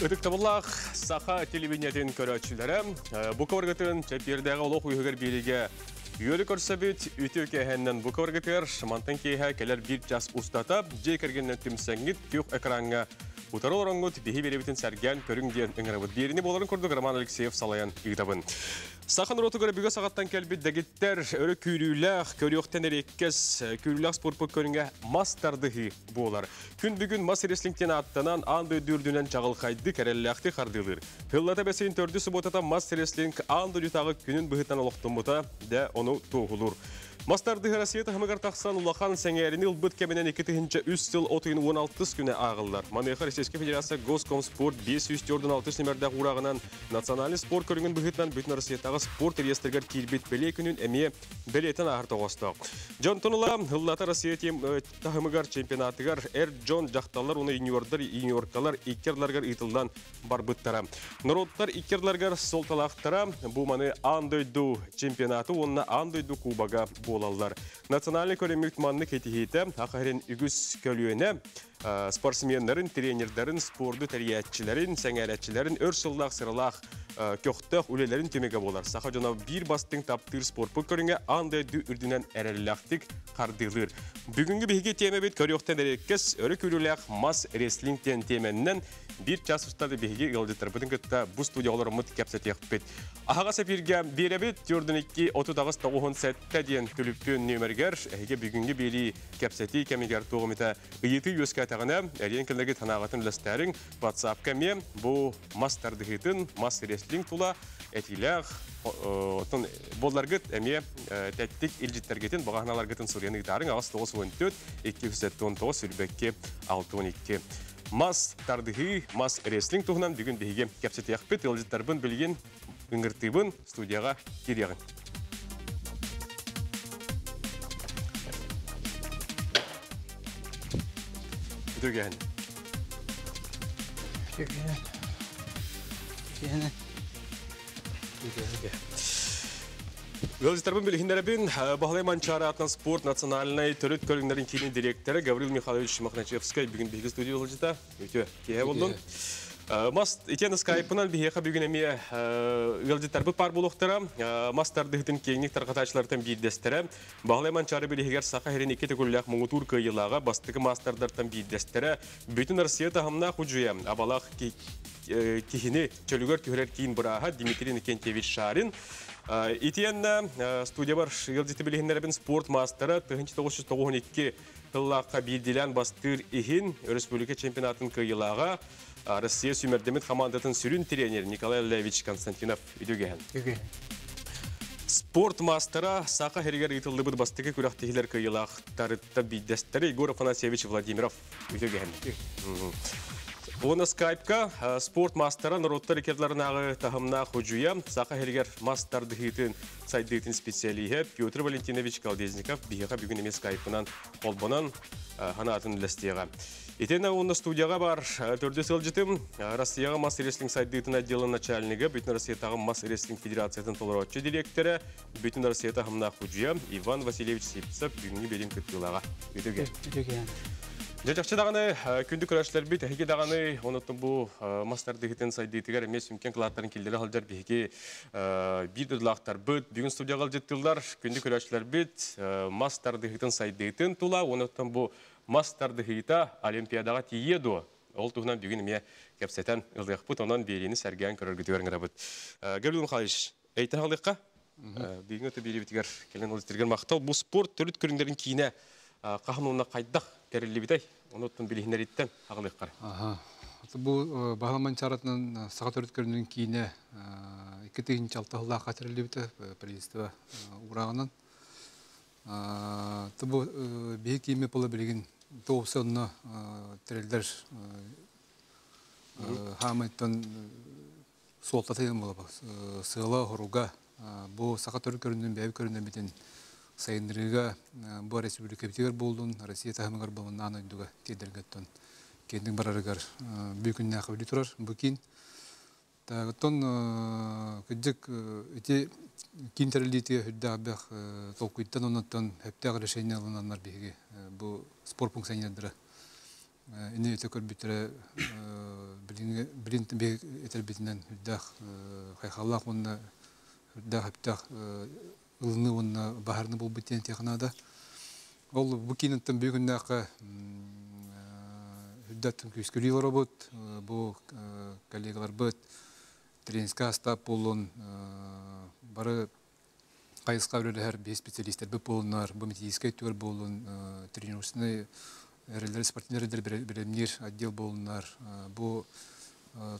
Үтіктабыллақ саха телевидениятын көрәтшілері бұ көвіргітін чәптердегі олық үйігер береге Үйелі көрсәбет үті кәхәннен бұ көвіргітер шымантын кейхә келер бір жас ұстатап, жей кіргеннен түмсәңгіт күйік экранға Утарыл орангут бихи беребитин сәрген көріңден үңірібіт. Беріні боларын көрдік Роман Алексеев салаян үйдабын. Сахан роту көрі бүгі сағаттан кәлбет дәгіттер өрі күріләқ, көріоқтен әреккес, күріләқ спортпот көрінге мастардығы болар. Күн бүгін мас реслингтен аттанан анды дүрдінен жағыл қайды кәрелләқті қардылыр. Хыллата бәсейін төрді сұботата мас реслинг анды дүтағы күнін олықтың бұта дә оны тоғылыр. Мастарды Россията хамыгар тақсан улахан сәңәріні ұлбыт кәменен 2-тігінші үстіл отыйын 16 күні ағылдар. Манеха Ресейский Федерация Госкомспорт 546 нөмірді құрағынан национальный спорт көріңін бұғытнан бүтін Россиятағы спорт реестіргер кейлбет бәле күнін әме бәлетін ағыр тоғыстық. Джон Тонула ғыллата Россия тахымыгар чемпионатыгар әр Джон жақталар оны юниордар, юниоркалар иккерларгар итылдан бар бұттара. Народтар иккерларгар сол талақтара бұл маны андойду чемпионаты, онына андойду кубага болалар. Национальный көрімік манны кетихейті ақарен үгіз көлуіне спортсмендерін, тренердерін, спорды тәриятчілерін, сәңәрәтчілерін, өрсыллақ, сырылақ, көқтіқ үлелерін төмеге болар. Сақа жона бір бастың таптыр спорт бұл көрінге андай ды үрдінен әрелләқтік қардылыр. Бүгінгі бігі теме бет көріқтен әреккес, өрі көріләқ мас реслингтен теменнен бір час ұстады бігі ғылдеттір. Бұдың күтті бұл студиялар мұт кәпсет еқпет. Ахаға сәпірге беребет, түрдің 2 тоғын сәтті ден күліппен нөміргер, әйге бүгінгі бері кәпсеті кәмегер тоғымыта ұйыты өске атағына, әрен кілдегі танағатын ләстәрің WhatsApp кәме, бұл мастардығытын, мас реслинг тула, әтиләғ, болларгыт әме тәттік илжиттергетін, бағаналаргытын сұрияны гитарын ағыз 914 219 сүрбәкке 612. Мас тардығы, мас реслинг туғынан бүгін бейге кәпсеті яқпет, илжиттарбын білген үңіртібін студияға кереғын. Дүрген. Төгені. Төгені. Велосипедтарбын білгендербін Бағлай Манчары атынан спорт национальный түріт көліңдерін кейінен директоры Гаврил Михайлович Махначевскай бүгін бейгі студия олжыта. Өте кеге болдың. Мас итен скайпынан бейеқа бүгін әме велосипедтарбы пар болуқтыра. Мастарды хытын кейінік тарқаташылардан бейдестірі. Бағлай Манчары білгегер сақа херен екеті көліләқ мұңытур көйілаға бастығы мастардардан бейдестірі. Бүтін Россия тағымна құджуя. Абалақ кихини чөлігер түйірер кейін бұраға Дмитрий Никентьевич Шарин. Итиенна студия бар шығылдеті білігіндербін спорт мастері 1992 тыллаққа білділен бастыр ихин республика чемпионатын кыйылаға Россия сүймердемет командатын сүрін тренер Николай Левич Константинов үйдіген. Спорт мастера сақа хергер итылды бұд бастығы күрақтығылар кыйылақтарытта бейдестері Егор Афанасьевич Владимиров үйдіген. Оны скайпка спорт мастера народтар икерларынағы тахымна хожуя сақа хергер мастарды хитін сайдыйтын специалиhe Петр Валентинович Колдезников бейіға бүгін емес скайпынан қолбынан ханатын ләстеға. Итена оны студияға бар төрді сыл жетім Россияға мас реслинг сайдыйтын отделы начальнигі Бүтін Россиятағы мас реслинг федерациятын толыротчы директоры Бүтін Россия хожуя Иван Васильевич Сипцев бүгінгі берен күттілаға. Өтіге. Жачақчы дағаны күнді күрәшілер бит, әйге дағаны оныттың бұл мастар дегітен сайдейтігер емес үмкен қылаттарын келдері қалдар бейге бір дүрлақтар бұд. Бүгін күнді күрәшілер бит, мастар дегітен сайдейтін тұла, оныттың бұл мастар дегіта олимпиадаға тиеду. Ол тұғынан бүгін ме кәпсетен ұлдық бұд, онан берені сәрген көріргі қалыш, әйтін қалыққа? Бүгін өті бітігер. Бұл спорт түріт көріңдерін кейіне қағынуына қайдақ кәрілі бітай, оны оттың білігінер еттен ағылық қар. Аха. Бұл бағаламан чаратынан сағат өріткерінің кейіне 2-тігінші алтығылда қатырылы біті президиства урағынан. Бұл бейі кейме бұлы білген тоғысы онына тірелдер хамайттан солтатайын болы бұл. Сығыла, ғыруға бұл сағат өріткерінің бәйі бітен сайынрыга бу республика битигер болдун россия тахымыгар болун наны дуга тедергеттон кендин барарыгар бүкүн накыбли турар букин тагыттон кыджык ити кинтерлити хүддабах толкуйттан оннотон хептег решение алынаннар биги бу спорт пункционердері Эне өтө көрбүтөрө билин бе этер битинен хүддах хайхаллах онна хүддах хаптах ылны онна бахарны бул битен технада. Ол бу кинеттен бүгүннакы хүддаттын күскүлү робот бу коллегалар быт тренинска астап болун бары кайыска өрөлөр бе специалисттер бу болунар бу медицинский түгөр болун тренировочный эрелер спортивнердер биремнир отдел болунар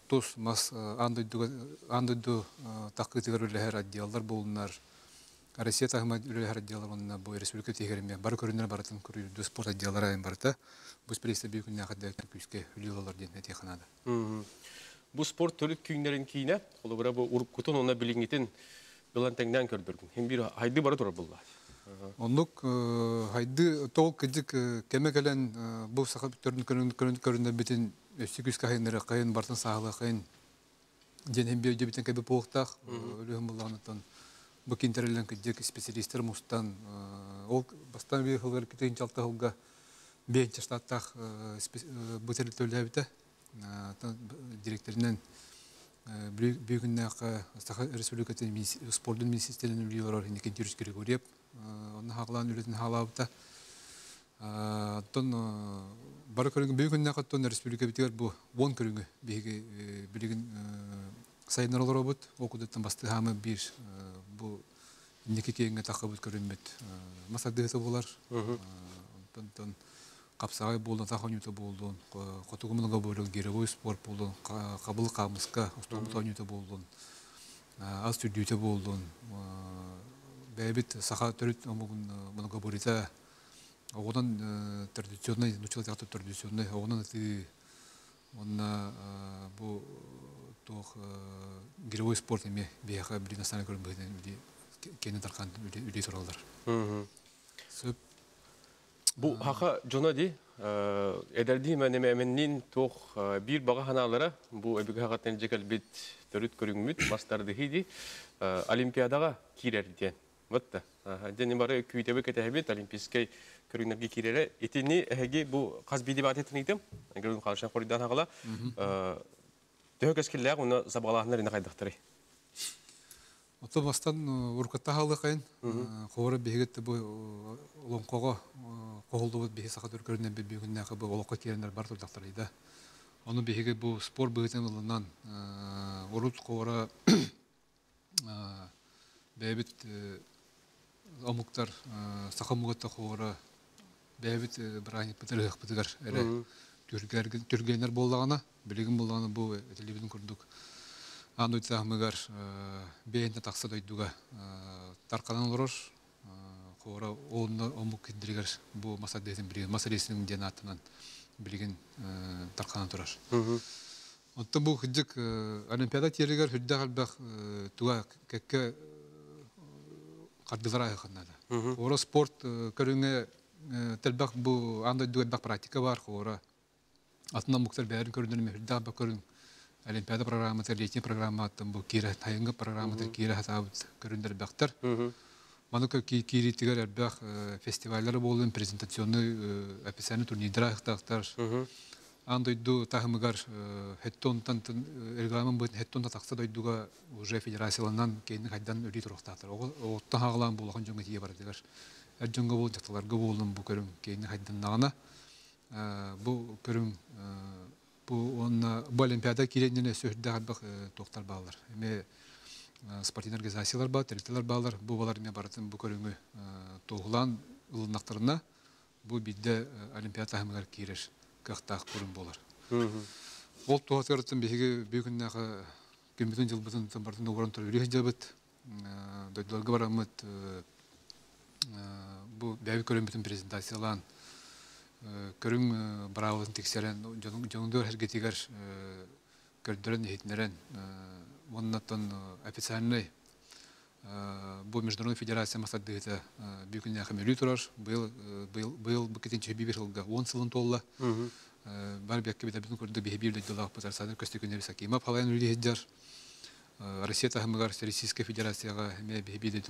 тус мас болунар Россия тахма үлэхэр отделлар болунар бу республика тегереме бар көрүнөр баратын көрүдү спорт отделлар айын барыта бу спресте бүйүк нахада күскө үлүлалар ден этеханада Бу спорт төлүк күйнерин кийне, ол бара бу уркутун она билиңитин билантеңден көрдүргүн. Хем бир хайды бара тура булла. Онлук хайды тол кыдык кеме келен бу сахап төрүн көрүн көрүн көрүн битин өсү күс кайнары кайын бартын сагылы кайын денем бе дебитен кебе поктак өлөм булганытын бу кинтерелен кыдык специалисттер мустан ол бастан бир хылгар китен чалта хылга бенче штаттах бу территориябите директоринен бүгүннәкы Астаха Республикатын спорттун министрлигинин үлүлөр инекен жүрүш керек өреп оны хаглан үлетин халабыта тон бары көрүнгө бүгүннәкы тон республика битер бу вон көрүнгө биги билигин сайнар олоробут окудаттан басты хамы бир бу инеке кеңге такыбыт көрүнбөт масагдыты булар тон капсагай болдун тахонюта болдун котугумунга болдун геровой спорт болдун кабыл камыска устомутонюта болдун аз түрдүүтө болдун бэбит саха төрүт омугун многоборита огонан традиционный нучал тягты традиционный огонан ты онна бу тох геровой спорт эме бияха билин астана көрүнбөйден кені тарқан үлей туралдар сөп Бу хаха жона ди эдерди менеме эменнин тох бир бага ханалара бу эбиге хагаттан жекел бит төрүт көрүнгмүт мастарды хиди олимпиадага кирер ден. Вот. Дени бары күйтебе кетебит олимпийский көрүнгнерге кирере этини эги бу каз биди бат этин итем. Гөрүн калышан коридан хагала. Төгөскелләр уны забалаһнар ина кайдыктыры. Ото бастан уркатта халы кайын. Хора бегет бу лонкого коголду бу беге бе бүгүннә бу киренер бар турдактар иде. Аны беге бу спорт бегетен улынан урут кора бебит омуктар сакамугатта хора бебит брани петерх петер эре түргәннәр буллагана билигин буллагана бу телевизион күрдүк андой тахмыгар бейнде такса дойдуга тарканан олорор хора онна омук киндиригер бу масадесин билген масадесин ден атынан билген тарканан турар Отто бу хыджык олимпиада теригер хүддә халбах туга кекке кардылар айханада. Ора спорт көрүнгө телбак бу андай дуга бак практика бар хора. Атынан муктар бәрин көрүнөр хүддә бак көрүн олимпиада программаты летний программа аттым бу кире тайынгы программаты кире хатабыт көрүндөр бактар манука кири тигер бах фестивальлер болдун презентационный описание турнирдер ахтактар андойду тахымыгар хеттонтан регламент бут хеттонта такса дойдуга уже федерацияланан кейин хайдан өли туруктатыр отта хаглан булган жөнгө тие бар дигер эржөнгө бул жакталарга болдун бу көрүм кейин хайдан нагана бу көрүм бу он бу олимпиада токтар баалар. Эме спортивный организациялар бар территориялар баалар бу балар эме баратын бу көрүңү тоглан бу бидде олимпиада хамгар кирер кахтах көрүм болар. Ол жылбытын үрүх жабыт барамыт бәби көрүм презентациялан көрүң барабылын тексерен жоңдор хергетигер көрдөрөн хитнерен оннаттан официальный бу международный федерация масадыгыта бүгүнне хамелүү турар. Быйыл быйыл быйыл бу кетинче бибир жылга 10 сылын толла бар бекке бит бүтүн көрдө бис акима палайын Россия тахмыгар Российская федерацияга ме бир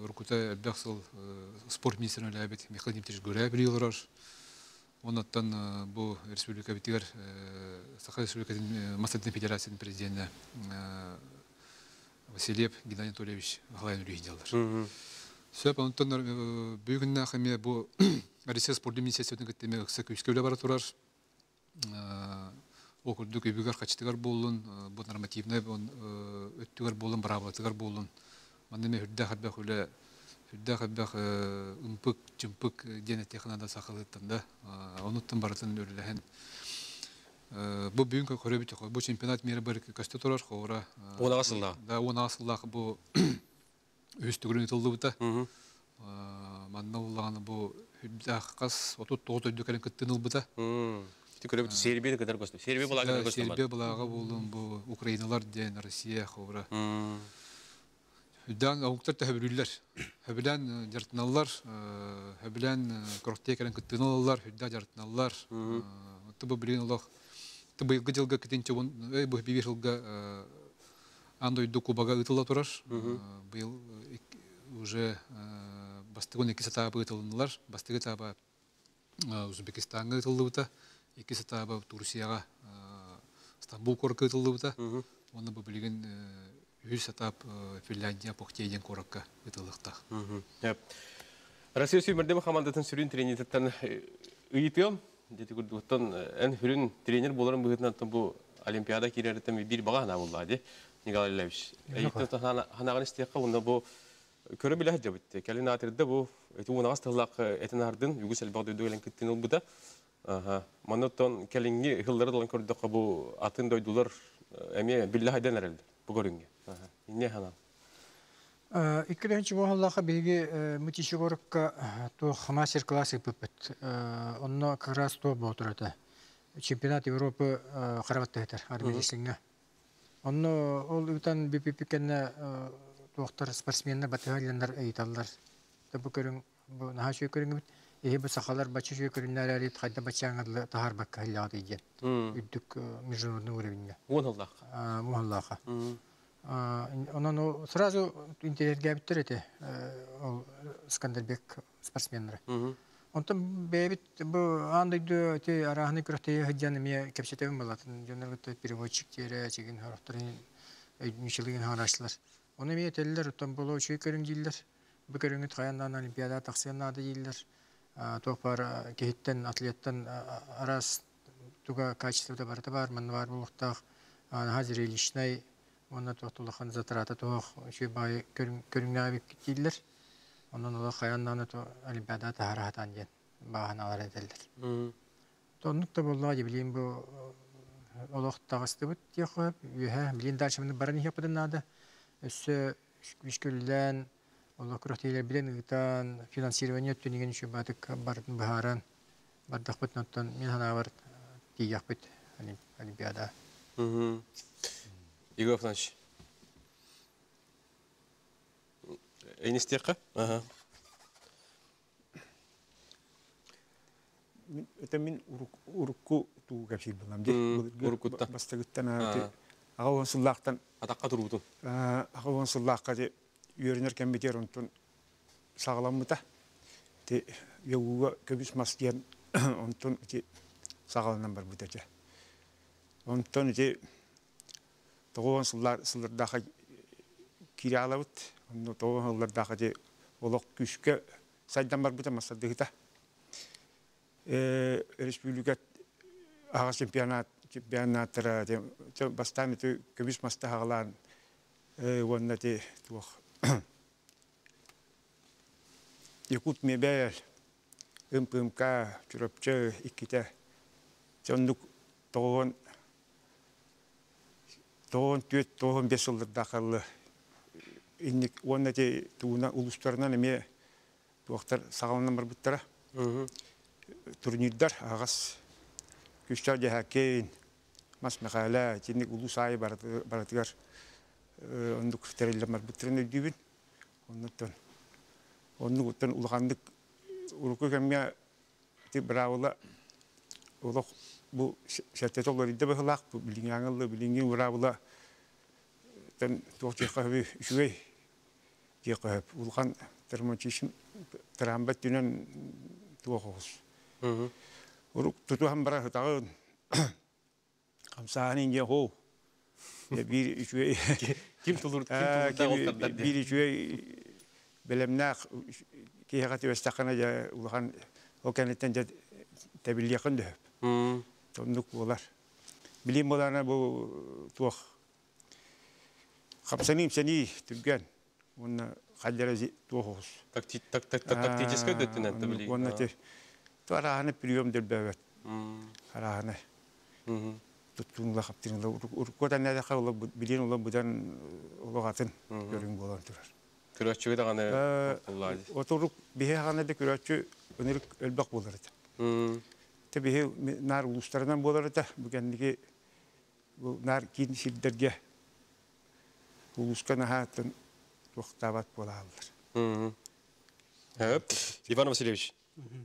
Уркута бәхсел спорт министры ләбит Михаил Дмитриевич Гуря приелраш. Онаттан э, бу республика битигер Саха республикатын Массадин федерацияның президенті Василиев Геннадий Анатольевич Галайын үрейделдер. Сөп, онтан бүгінна қаме бұл Россия спорт министерствотын кеттеме қыса көйскеулі бара тұрар. Ол күрдік өбігер қачтығар болын, бұл нормативный өттігер болын, браватығар болын. Мандаме хүрді қарбақ өлі хүрді қарбақ ұмпық, жүмпік дене технада сақылыттан да. Оныттан баратын өліләхен. Бұл бүгінгі көрі біті қой. Бұл чемпионат мері бір көсті тұрар қоғыра. Оны асылда. Да, оны асыллағы бұл үстігірін ұтылды бұта. Манна уллағаны бұл хүддақ қас, отут тоғыз өйді кәрін күттін ұлбыта. Тикөрө бит сербе кадәр көстө. Сербе була кадәр көстө. Сербия бұлаға болын бұл Украиналар ден, Россия қобыра. Хүддан ауықтар хөбілән күріқтей кәрін күттін олалар, хүдда жартыналар. Тұбы білген олақ. Тұбы елгі жылға кетенче бұл бейбе жылға андойду кубага ытыла турар. Быйыл уже бастыгын эки сатабы ытылынылар. Бастыгы таба Узбекистанга ытылды бута. Эки сатабы Турцияга Стамбул. Оны бу билген үл сатап Финляндия Похтейден коракка ытылыкта. Россия сүймердем командатын сүрін эн хүрүн тренер боларын быгытнан бу Олимпиада. Николай Левич. Унда бу көрө биле хаҗа битте. Калин атырды долан атын дойдулар Не хана. Иккеренчи бохаллаха биги мутишигорукка то хамасер классы пыппет. Онно как раз то болтурата. Чемпионат Европы харабаттайтар арбелеслиңе. Онно ол үтен бипипикенне туохтар спортсменнер батыгалландар ыйталлар. Бу көрүң бу наха шүй көрүң бит. Эһи бу сахалар бачы шүй көрүннәр әле хайда бачаңырлы тахар бакка иген. Үддүк международный уровеньне. Он аллах. Мухаллаха. Ол сразу интернетке биттер эти ол Скандербек спортсменнары. Онтон бэбит бу андыйды те арахны күрәтә хаҗаны ме кепчетем булатын. Жөннәргә переводчик тере чигин характарын мишелген харашлар. Оны ме телләр тон булу чүй көрүн диләр. Бу көрүнгә таяндан олимпиада тахсыянады диләр. Топар кехиттен атлеттен арас туга качествода барда бар, мен бар булыктак. Хәзер илишнай Онна тохтулахан затрата тох ши бай көрүнгә бик китилер. Онан ола хаяннаны то олимпиада таһарахатан ден баһаналар эделдер. Тоннук та булла ди билим бу олох тагысты бит яха юха билин дальше мен нада. Гытан финансирование батык барын баһаран бардак бит ноттан мен хана бар тияк бит олимпиада. Игорь Афанасьевич. Эйнистека? Ага. Это мин урукку туу капсил булам де. Уруккутта. Бастагыттан аты. Агаван сыллактан. Атакка турутун. Агаван сыллакка де үйренер кембетер онтун сагаламмыта. Те йогуга көбүс мастиен онтун те сагаланан бар бутача. Онтун те тоғын сыллар сыллардаха кире алабыт. Онно тоғын сыллардаха те олық күшке сайдан бар бұта масадығыта. Республика аға чемпионат чемпионаттара те бастан те көбіс маста хағалан онна те туох Якут мебел ымпымка чурапчы икките чондук тоғын тоон түөт тоон бес жылдырда қалы инник онна те тууна улустарынан эме туохтар сагаланан барбыттара турнирдар агас күчтар жахакейн мас махала тинник улус ай баратыгар ондук тереллер барбыттарын өйдүбүн оннуттан оннук уттан улахандык уруку кемме ти бравыла улох bu şertet olur idi bu hılak bu bilin yanıllı bilin gün vura bula ten tuğ çeqa bir şüvey çeqa hep ulkan termoçişin terambet dünen tuğ hoğuz Урук тутухан бара хытагын. Хамсаанин же хо. Bir ким Ә, тулурда кеби- олтардар бир үчүгэй белемнак киһагати вестакана жа улахан окенеттен жа табилияқын дөп Мм. Тондук болар. Билим болана бу туох. Капсаним сени түрген уна хаджара туохус Такти- так- так- так- Тактический дөттүнен табили. уна те туараханы прием дербевет Мм. хараханы Мгм. туттунла каптинла уркотан нада кавла билин ула будан улогатын көрүң болан да өнерік болар еді. Мм. Те бихе нар улустарынан болар еді. Бүгендігі бұл нар кейін силдерге улуска нахатын тоқтабат бола. Мгм. Хөп. Иван Васильевич.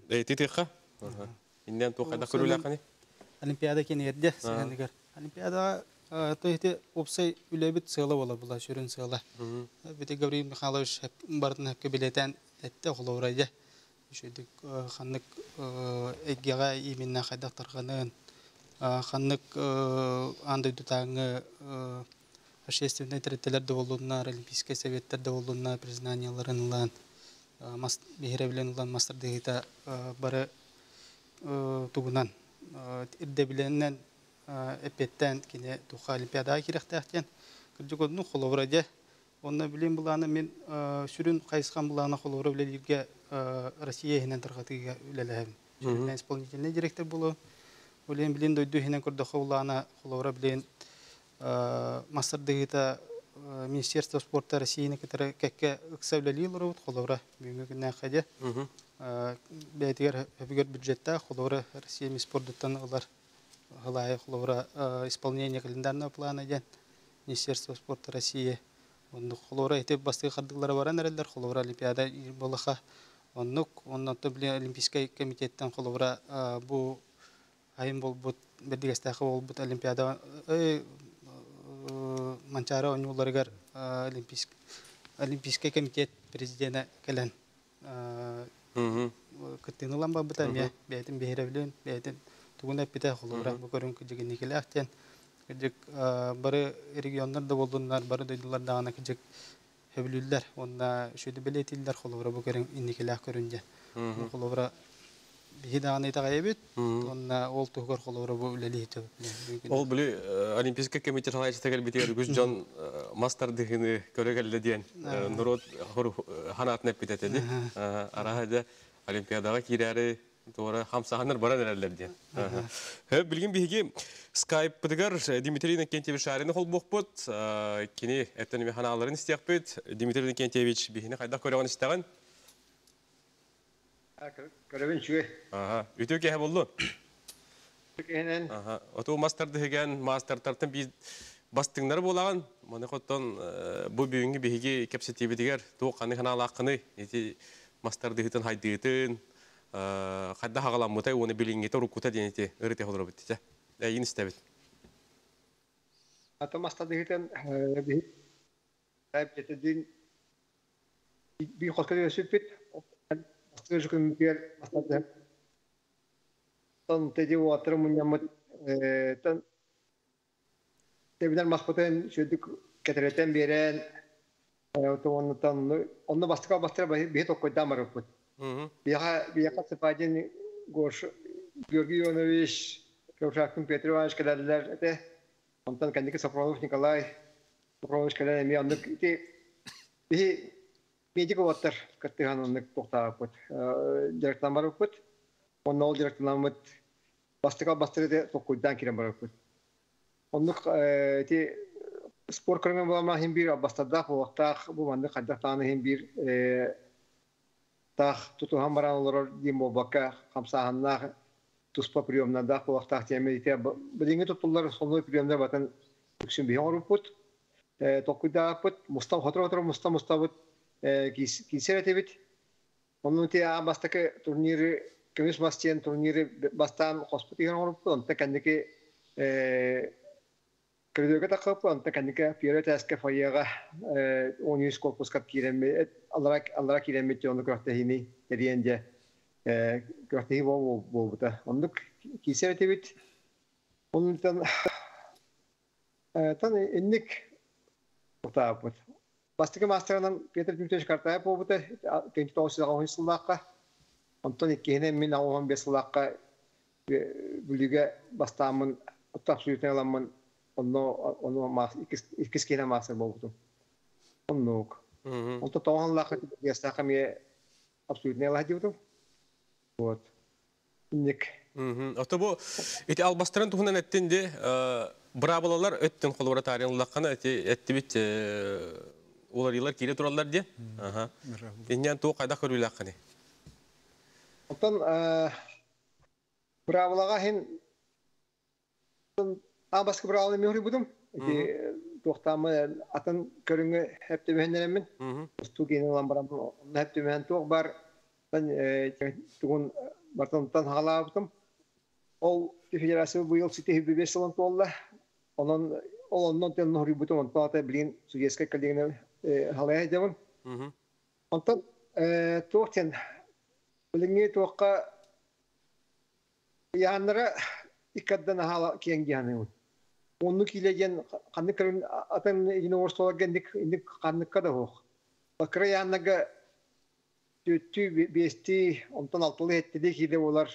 Тыха? Ага. Инден тухайда көрүлө каны. Олимпиада кенерде сәгәнегер. Олимпиада тойте опсай үлебит сыгыла бола була шүрен сыгыла. Бите Гавриил Михайлович бардын хакка билетен этте холоврайда. Шөдик ханнык эгега именно хайда тарганын. Ханнык андай дутаңы общественный территорияларда болуна, Олимпийский советтерде болуна признанияларын улан. Бехеревлен улан мастер дегита бары тугунан ирде биленнен эпеттен кине туха олимпиадага кирехтехтен кыржыгодну холовраде онна билин буланы мен сүрүн кайыскан буланы холовра билелерге россия хинен таргатыга үлелехем сүрүн исполнительный директор болу. Олен билин дойду хинен көрдөхө буланы холовра билен мастер дегита Министерство спорта России некоторые кекке ыксавлали лорут холовра бүгүнкү күннен хаде Мгм. бәйтигер хөбүгер бюджетта холовра Россия ми спорттан алар халай холовра исполнение календарного плана ден Министерство спорта России. Онны холовра эте басты хардыклары баран эрелер холовра олимпиада болаха оннук оннотто биле олимпийский комитеттен холовра бу айым болбут бердигестахы болбут олимпиада э, э, манчара онюларыгар олимпийский олимпийский комитет президенті келен Мгм. кыттынулан бабыта ме бәйтин бехеревлен бәйтин тугун эппите холура бу көрүн кыжык никелехтен кыжык бары регионнар да болдунар бары дойдулар дагана кыжык хөбүлүллер онда шөйдү белетилдер холура бу көрүн никелех көрүнже холура бихи дагана итагайбит онна ол тугар холура бу үлелихите Ол бүлі э, Олимпийский комитет халайчы тегел битер Гүз Джон э, мастер дихини көрегелі ден нұрот ханатын әп бітетеді. Арахада Олимпиадаға кирәрі туора хамсаханар баран әрәлер ден. Хө білген биһиги Skype бідігер Дмитрий Накентьевич шарыны хол бұқпыт. Кені әттенеме ханаларын істеяқ бит. Дмитрий Накентьевич бихини қайда көреген істеген? Көрөбүн чүгө. Ага. Үтө кеһе болду. Кенен Ага. Ото мастер деген мастер тартын би бастыңнар болаган. Маны коттон э, бу бүгүнгү биһиги кепсетиби дигер туу каны канал акыны эти мастер дигитен хайдыгытын э кайда хагалам мутай оны билинге тору кута денети ырыте холор битте. Э ин истебит. атамаста дегитен би тайп кетедин би хоскады өсүппит. Астыгы жүкүн бер астады. Тон теди уатыр муньямыт тон Тебиден махпутен шөдүк кетеретен берен оны бастыка бастыра би токкойда марыппыт. Мгм. Бияха сыпадин Гош Георгий Иванович, Кевшакин Петр Иванович келелер эте. Онтан кандики Сафронов Николай Сафронович келелер ми андык ити би медик оттар каттыган андык токтаапыт. Директордан барыппыт. Онна ол директордан мыт бастыка бастыры де токкуйдан кирен барыппыт. Ондук ити спорт көрген болама хим бир бастардак уактак бу манды каддак тааны хим бир тах тутухан баран олорор дим болбакка хамсааханнаах туспа приемнадах уактак темедите бидинги тутулар сонной приемда батан үксүн биһен оруппут токудааппыт мустам хотор хотор мустам мустабыт кисеретебит онун те бастакы турниры көмүс бастиен турниры бастан хоспут онта Онюс корпускат киреме, аллара аллара киреме жону крахта хини, дигенде крахта хи бол бол бута. Ондук. Бастыгы мастерынан Петр Дмитриевич Картаев болбута 29 сыллаққа. Онтон бес сыллаққа бүліге бастаамын оттап Онно онно мас иккис кене мастер болбутум. Оннук. Мгм. Онто тоған лақы ястақа ме абсолютно ладиутум. Вот. Инник Мгм. Ото бу ити албастырын тухунан эттинди брабалалар өттен колбара тарихын лаккана эти эттибит олар йылар кире тураллар ди. Аха. Иннен туу кайда көрүл лакканы. Онтон бравлага хин а баска бравлы мөһри будум. Ити тохтамы атын көрүнгө хепте бенеремин. Мгм. Стугин ламбарам хепте мен тох бар. Мен тугун бартантан халаабытым. Ол федерация быйыл сите хиббе салон толла. Онон ол оннон тен нохри бутум онтон ата билин сугеска калдегне халая жабын. Мгм. Онтон тохтен билинге тохка яаннара иккаддан хала киен яаны. Онну килеген канны кырын атын ине орстолген дик индик канныкка да хох. Бакра яаннага төттү бести онтон алтылы этти ди киде олар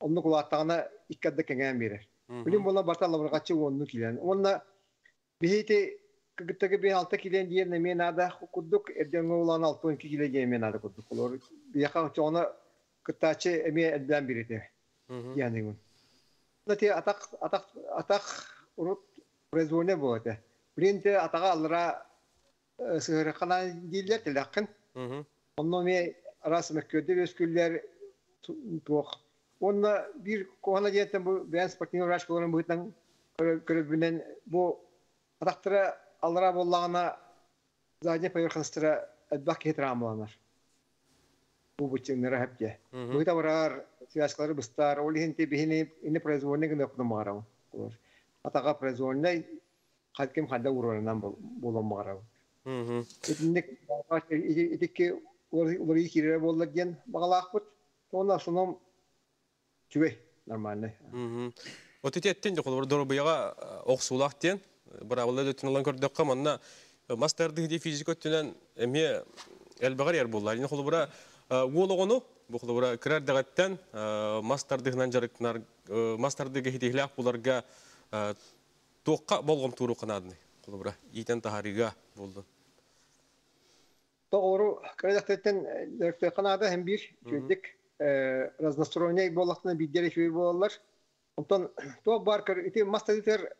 онну кулаттагына иккадда кеңен берер. Билим бола барта лабыргачы онну килен. Онна бихити кыгыттагы бен алты килен диерне мен ада куддук эрден улан алтын килеген мен ада куддук. Олар бияка чона кыттачы эме эдден бирите. Мгм. Yani gün. Nati atak ataka alra sığırı kana diller tilakın. Мгм. Onunla me aras mekköde ösküller tuğ. Onunla bir kohana diyetten bu ben sportini uğraş kolan bu hitten körübünden bu ataktıra alra bollağına zadece payırkınıstıra edbak hitramlanır. Bu bütçünlere hep de. Мгм. Kita berar связкалары быстар, ол хинте бихини ине производный гына куда марау. Атага производный калкем ханда урарынан болом марау. Мгм. Этинник итикке улары кире боллаген багалакпыт. Онда соном чүбе нормальный. Вот эти эттен жок олар дору буяга оксулак тен. Брабалар өттен алан көрдөк каманна мастерди ди физик өттенен эме элбагар яр буллар. Ини холбура уологону бу холбура кирер дагаттан мастардыгынан жарыктар мастардыгы хитихлак буларга тоққа болгом туру канадны. Холбура итен тахарига болду. Тоғыру кредактеттен директор канада hem bir çözdük разносторонний боллактын биддери чөй болалар. Онтон то бар ити мастер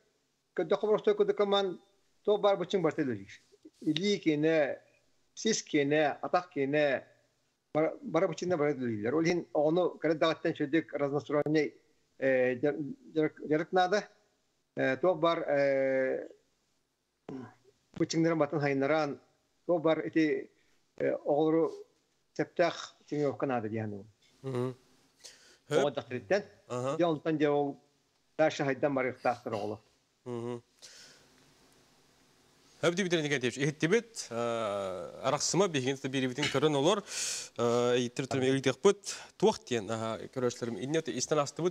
көдө просто көдө коман то бар бучун бар телер. Или кене сис кене атак кене бар бучунда бар телер. Ол хин оны кредактен чөздük разносторонний жарыкнада. То бар бучуңдарын батын хайнаран то бар ити оғыру септақ теңе канада дияны. Оға. Де ол хайдан бар иқтақтыр оғылы. Олор. Иттер түрме илдек бут. Туактен көрөшлөрүм иннет истен асты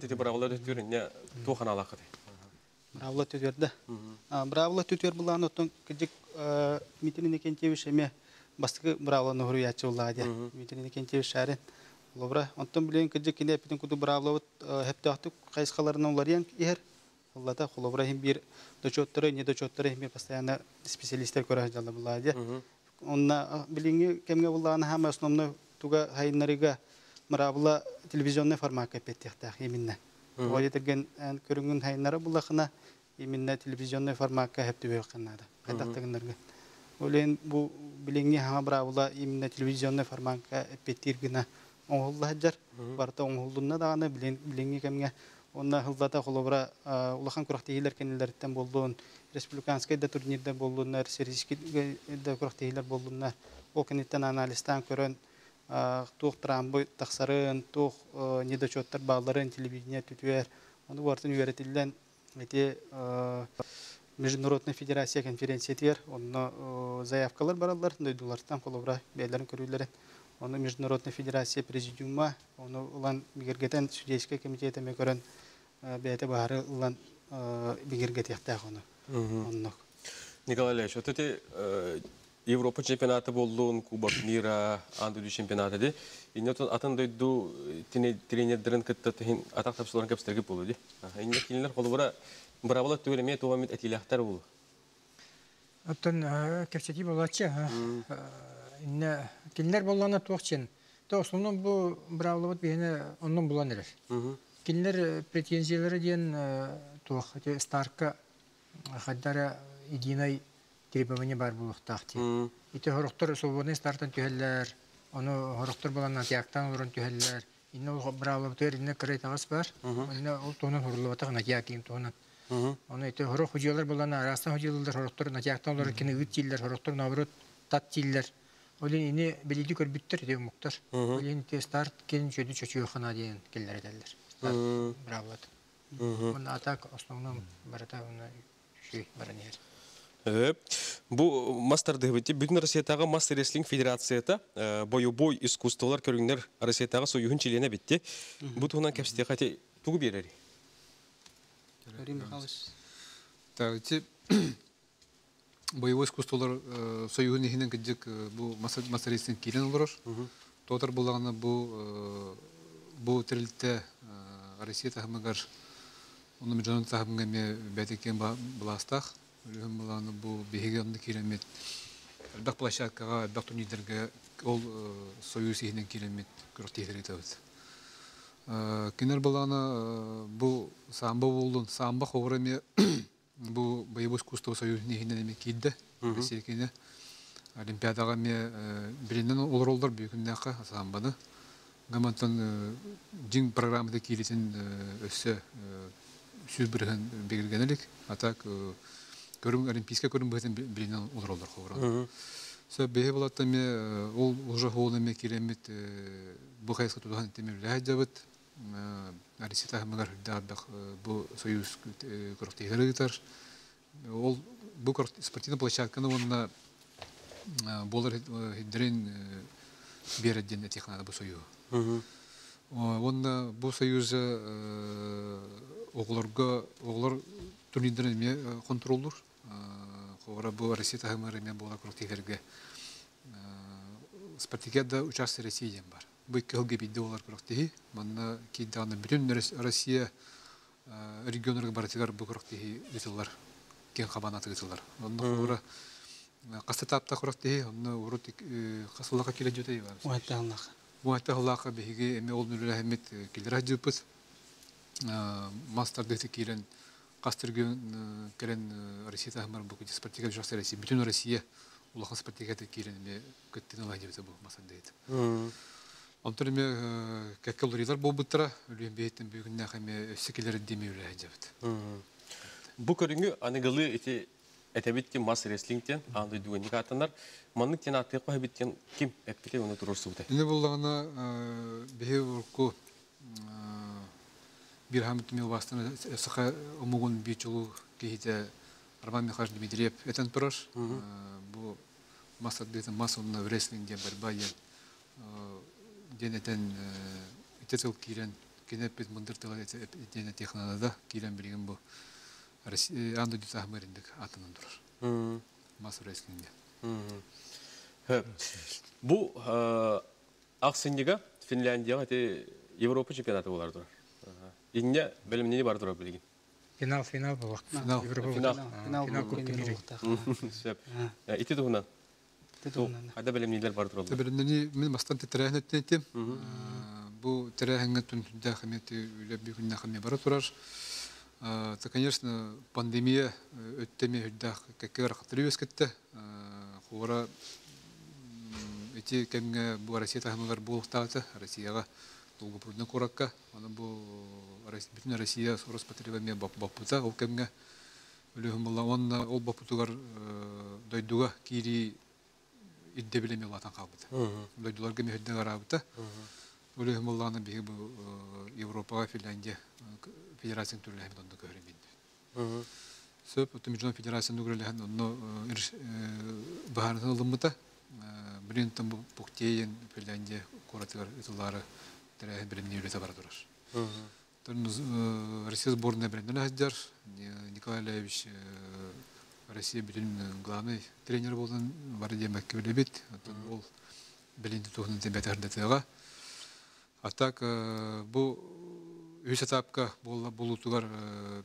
тухан алакы. Бравла төтөрдө. Бравла төтөр булан оттон митинин экентебиш эме бастыгы бравла нохру ячы. Митинин. Лобра. Онтон кине питин куду бравла холобра хим дочоттары, не дочоттары хим постоянно жалы. Онна билинги кемге хам туга телевизионный формат деген булахына именно телевизионный форматка хеп төбө канада. Кайдактыгындарга. Олен бу билинги хама бравла именно телевизионный форматка эппеттир гына оңолла жар. Барта оңолдунна даганы билин билинги кемге онна хылдата холобра улахан курактыйлар кенелерден болдун. Республиканский да турнирде болдунар, серийский да курактыйлар болдунар. Ол кенеттен анализтан көрөн тух трамбы тахсарын, тух недочеттар балларын телевидение түтүер. Оны бартын эти Международная федерация конференция тер, оны заявкалар баралар, дойдулардан колобра бәйләрен көрүләре. Оны Международная федерация президиума, оны улан бигергетен судейский комитетеме көрөн бәйте бары улан бигергетехтах оны. Оннок. Николай Ильич, вот эти э, Европа чемпионаты болдун, Кубок мира, андуду чемпионаты де. Инне тон атын дойду тренердерин кытта тин атак тапсыларын кепстерге болу де. Инне кинилер колу бара бравала түгелеме туамит этилахтар болу. Оттон кепчети болачы. Инне кинлер боллана туакчен. То основном бу бравлыбыт бейне оннон булан эрер. Кинлер претензиялары ден туак старка хаддара единой требование бар булуктахти. Ите хорохтор свободный стартан түһәлләр, оны хорохтор баланна тияктан урын түһәлләр. Инне ул бравлыбыт инне кретагас бар. Инне ул тонын хурлыбыта гына тиякин тонын. Оны ите хорох хуҗалар булана арастан хуҗалар хорохтор натияктан улар кине үт тилләр, хорохтор наоборот тат тилләр. Олин ине белиди көрбүттер дип муктар. Олин те старт кен чөдү чөчү хана диен келләр эдәләр. Бравлат. Оны атак основном барата уны шүй баранер. Э, Бу мастер дебити бүтүн Россиятагы мастер рестлинг федерацията бою бой искусстволар көрүңнөр Россиятагы союхун чилене битти. Бу тугунан кепсте хати тугу Михайлович. Так, боевой искусстволар союзын ихинен кыджык бу мастеристин килен олорор. Тотар булагана бу бу тирилте Россия тахмагар оны миджанын тахмага ме бәтекен буластах. Үлем буланы бу беге киремет. Бак площадкага, бак турнирлерге ол союз ихинен киремет көрөктейлер табыт. Кинер баланы бу самбо болдун. Самбо хограме бу боевой искусство союз нехинен эме кидде. Бесекене Олимпиадага ме билинен олор олдар бүгүннакы самбаны. Гамантан жин программада килитин өссө сүз бирген бегилгенелик. Атак көрүм олимпийска көрүм бөтен билинен олдар хогран. Сө бехе болатта ме ол уже хоолы ме киремет бу хайска тудан теме ләҗәбет Арисита хәмәгәр дабак бу союз көрөктәйләр Ол бу спортивный площадканы онна болар хидрен береден технада бу союз. Онна бу союз огларга оглар турнирден ме контролдур. Хора бу Арисита хәмәгәр ме болар көрөктәйләргә спартакиада участие Россияден бар. Ике хилге бидде олар көрөктеһи. Манна киданы бүтүн Россия регионларга баратыгар бу көрөктеһи үтелләр кен кабанаты үтелләр. Онда хура каста тапта көрөктеһи, онда урут касыллага киле җөтәй бар. Уатта Аллах. Уатта Аллаха беге эме ол хәмит килер җыпыз. Мастер дете килен кастыргын керен Россия тахмар бу спартакиада участие Россия. Бүтүн Россия улахан спартакиада килен ме көттен алай җыпыз бу масан дейт. Онтор эме кәккәләрләр бу бутра, үлем бейтен бүгеннән хәме сикеләр демеүләр җыпты. Бу көрүңү аныгылы эти этебитти мас рестлингтен андай дүгөн никатанар маннык тен аты кой биттен ким эппите уну турурсубута. Ине буллагана бехе урку бир хамит мил вастына саха омугун бичулу кихите Арман Михайлович Дмитриев этен турар. Бу маса дете масонна рестлинг ден борьба ден денетен итетел кирен кенеп бит мындыртыла дене технологияда кирен билген бу Анды дүйті ахмеріндік атынан тұрар. Масыр ескінде. Бу ақсындегі Финляндияға те Европа чемпионаты болар. Инне білім не бар тұрар білген? Финал, финал болақ. Финал. Финал. Финал Финал кубка Кубка мира мира. болуктах. Ити туғынан. Тетугунан. Қайда білім нелер бар мен бастан тетірәхін өттенетем. Бу тәрәхінгі түнтүндә қаметі үлі бүгінне қаме бара тұрар. Это, конечно, пандемия өттеме хүддәк кәккәр хатыры өскетті. Хура эти кемге бу Россия тахмалар булуктаты, Россияга долгопрудный куракка. Аны бу бүтүн Россия сорос патриваме баппута, ол кемге үлөһүм була он ол баппутугар дойдуга кири идде билеме латан калбыта. Дойдулар кеме хүддәк арабыта. Үлөһүм буланы биги бу Европага, Финляндия федерацияның түрлі хәмет онда көрем бинде. Сөп, өтім Международный федерацияның үгрелі хан онно бахарытын олымыта, Бринтон Пухтеен, Финляндия, Куратыгар, Итулары, Юлета Бардурар. Тон э, Россия сборная Брендана Хаджар, Николай Левич, э, Россия бүтін главный тренер болған бар демек кебелебет. Тон ол білінді туғын тембетардетеға. А так, э, бұл өз этапка болутугар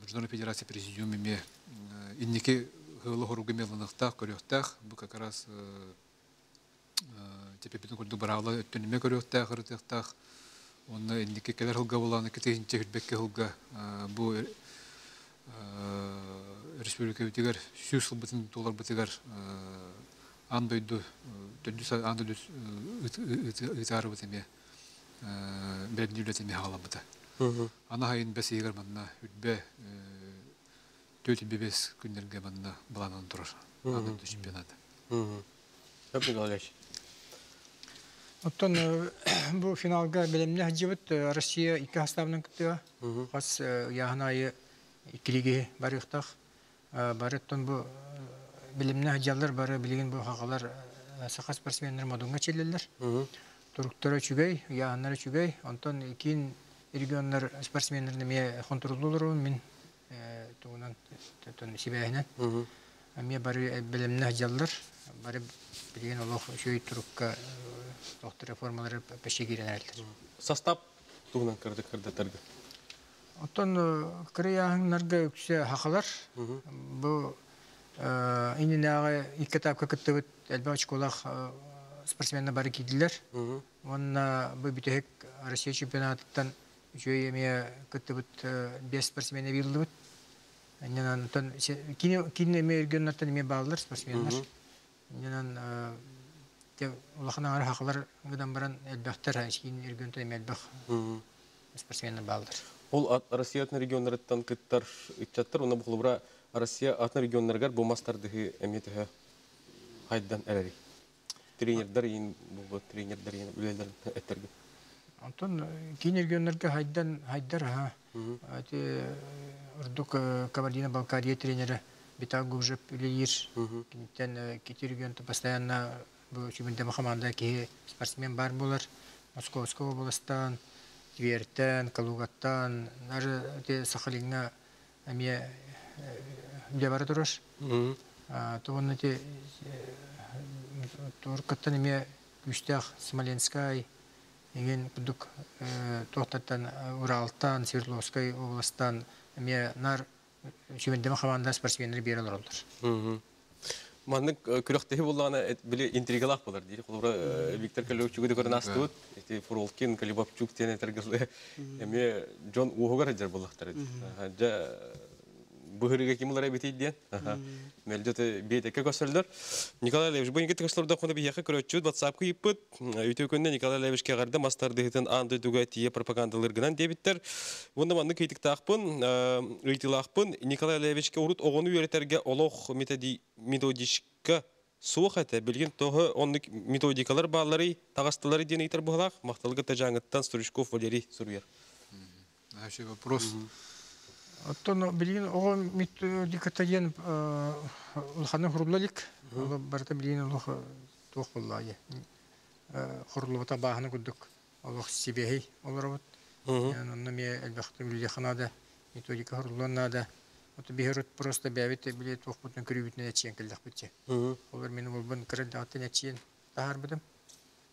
Международной Федерации президиумиме инники хылы хоругы меланықтақ, көріқтақ. Бұл как раз тепе баралы ырытықтақ. Онна инники келер хылга боланы кетегінче хүлбекке хылга. Бұл республика бүтігер сүйіс хыл бүтін толар бүтігер андойду төндүс андойду ытары бүтіме бәрін үлетеме халамыды. Ана хайын бәс егер манна үтбе төт бебес күндерге манна баланан тұрыр. Аны Николай Левич. Оттон э, бу финалга белемне хаҗибет Россия ике хаставның көтүгә. Хас яһнайы икилиге барыктак. Барыттан бу белемне хаҗалар бары билген бу хагалар саха спортсменнер модунга челлелер. Туруктары чүгәй, яһнары чүгәй. Онтон икин регионнар спортсменнерне ме контроллолор мин тугунан тон сибәһенә. Аме бары белемне хаҗалар бары билген олох шөй турукка доктор реформалары пешегиренерлер. Состав туғынан кірді кірді тіргі. Оттон кырыяһыңнарга үксе хакалар. Бу ининагы ике тапка кыттыбыт элбе школах спортсменна бары кидилер. Онна Россия чемпионатыттан жөй эме кыттыбыт бес спортсмене кине. Аннан те улахана ара хакылар гыдан баран элбахтар хашкин иргөнтө эмелбах спортсменнер баалдар. Ол ат- Россия атны регионларыттан кыттар итчаттар, оны бұқылыбыра Россия атны регионларгар бумастардығы әметігі хайдан әрәри. Тренердар бұл тренердар ең, үлелер әттергі. Антон кин иргөннөргө хайдан хайдар ха. Ати урдук Кабардино Балкария тренери Битаг Гужеп Илир. Кинтен китиргөнтө постоянно чиминде команда ки спортсмен бар булар. Московского областан, Твертен, Калугаттан, нары те Сахалинга аме де бар турыш. Туганы те туркаттан эме күчтәх Смоленскай, еген кудук тохтаттан Уралтан, Свердловской областан эме нар чимендеме команда спортсменнер берелер олар. Маннык күрәктәһи булганы биле интригалах булар. Ди кулыбыра Виктор Калевчук ди көрән астыт. Эти Фуролкин, Калибабчук тәне тәргәле. Эме Джон Уогар җар булактар. Хаҗа Бухырига кимлар бит иден. Мелдете бейте көсөлдөр. Николай Левич бу ингет көсөлдө куны бияхы көрөчү WhatsApp кыйпыт. Үтө көндө Николай Левич кагарды мастар дегитен анды дуга тие пропагандалар гынан дебиттер. Бунда манны кыйтык тахпын, ыйтылахпын. Николай Левичке урут огону үйрөтерге олох методи методичка суох әтә билген тоғы онлык методикалар баллары тагыстылары ден итер булак макталга тажаңыттан Стручков Валерий Сурьер. Вообще вопрос. Оттон билин ого методикатаген улханы хурлалик. Ол барта билин олох тух буллайы. Хурлута баһаны кудук. Олох сибеһи. Yani onunla mi elbette bir yakınada metodika hurlanada. Ото бихерут просто бәбит билет вакытын күрүбүтүн эчен келдик битче. Олар менин болбун кредатын эчен тахар бидим.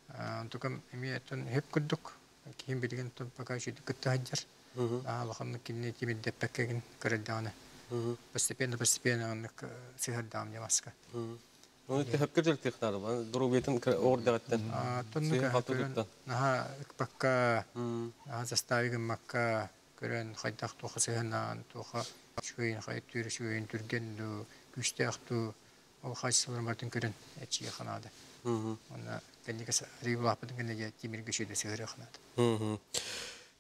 Антукам эми тон хеп күрдүк. Ким билген тон пока şu диккет Алхамны кинне тимит деппеккен креданы. Постепенно постепенно аннык сыгырдам ямаска. Кирдер технары. Дуру ордагаттан. Хатырыттан. наха пакка заставиген макка көрөн хайдах тоха сыгынан тоха шуйын шуйын түрген ду күштәхту ол хайсылар мартын көрөн эчи ханада. Она кеннигес рибулапын кеннеге тимир сыгыры ханада.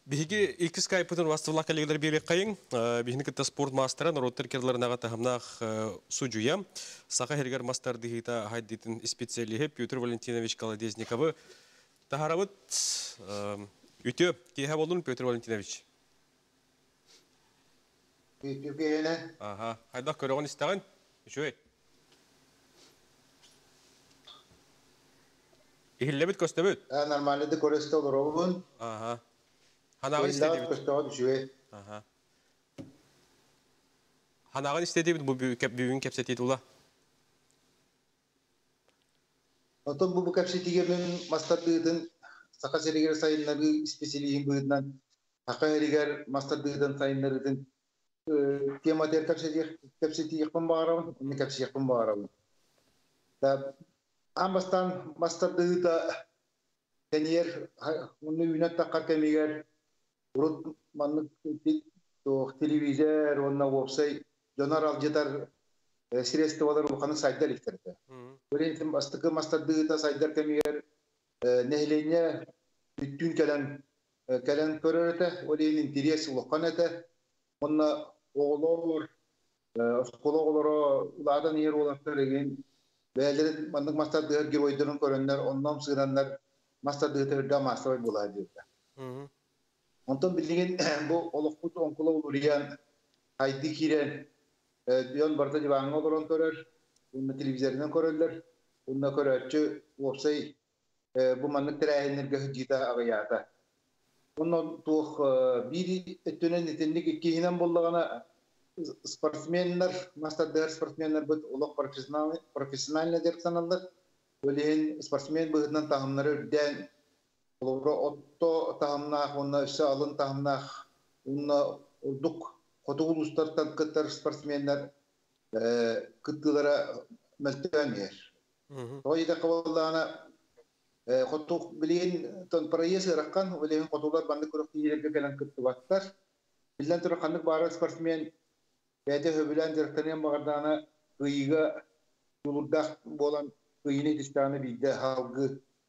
Биһиги икки скайпытын вастывлах коллегалар берек кайын. Биһини кытта спорт мастера народтар керлернага тахамнах суджуя. Саха хергер мастер дихита хайдитин специалиһе Петр Валентинович Колодезниковы. Тахарабыт үтө кеһә болдун Петр Валентинович. Үтүгене Аха, хайда көрөгөн истеген. Үшөй. Ихиллебит көстөбүт. А нормальный колесто робун. Ага. Отон бу сака серигер быдынан сака тема багарабын, багарабын. Да амбастан мастардыда тенер уну юнат таккар кемигер урут манны то телевизор онна вебсайт жонар алжетар средстволар улканы сайттар иктерде. Көрентим бастыкы мастардыгыта сайдар кемигер нехлене бүттүн келен келен көрөрөтө олейин интерес улуккан эте онна оголор оскологолоро уладан ер улаттар еген бээлер мандык мастардыгыр геройдорун көрөннөр онном сыраннар мастардыгыта мастер була диyor. Онтон билген бу олукпут онкула улуриян айды кирен бион барда диванга олорон көрөр уна телевизорунан көрөлөр уна көрөчү опсай бу маннык терәһиннерге хыджита агыята Онно тух бири өттөнен нетенлик иккиһинен боллагана спортсменнер, мастардер спортсменнер улак профессионал профессиональный деп саналды. Олен спортсмен быһынан тагымнары дән олора отто тагымнах, онна ише алын тагымнах, онна урдук хотугул устартан кыттар спортсменнер кыттылара. Ойда кабаллана хотук билин тон банды көрөк тиерге келен кытты баттар. Билен тура ханнык бары спортсмен бәде хөбүлән директорын багардана кыйга юлдах болан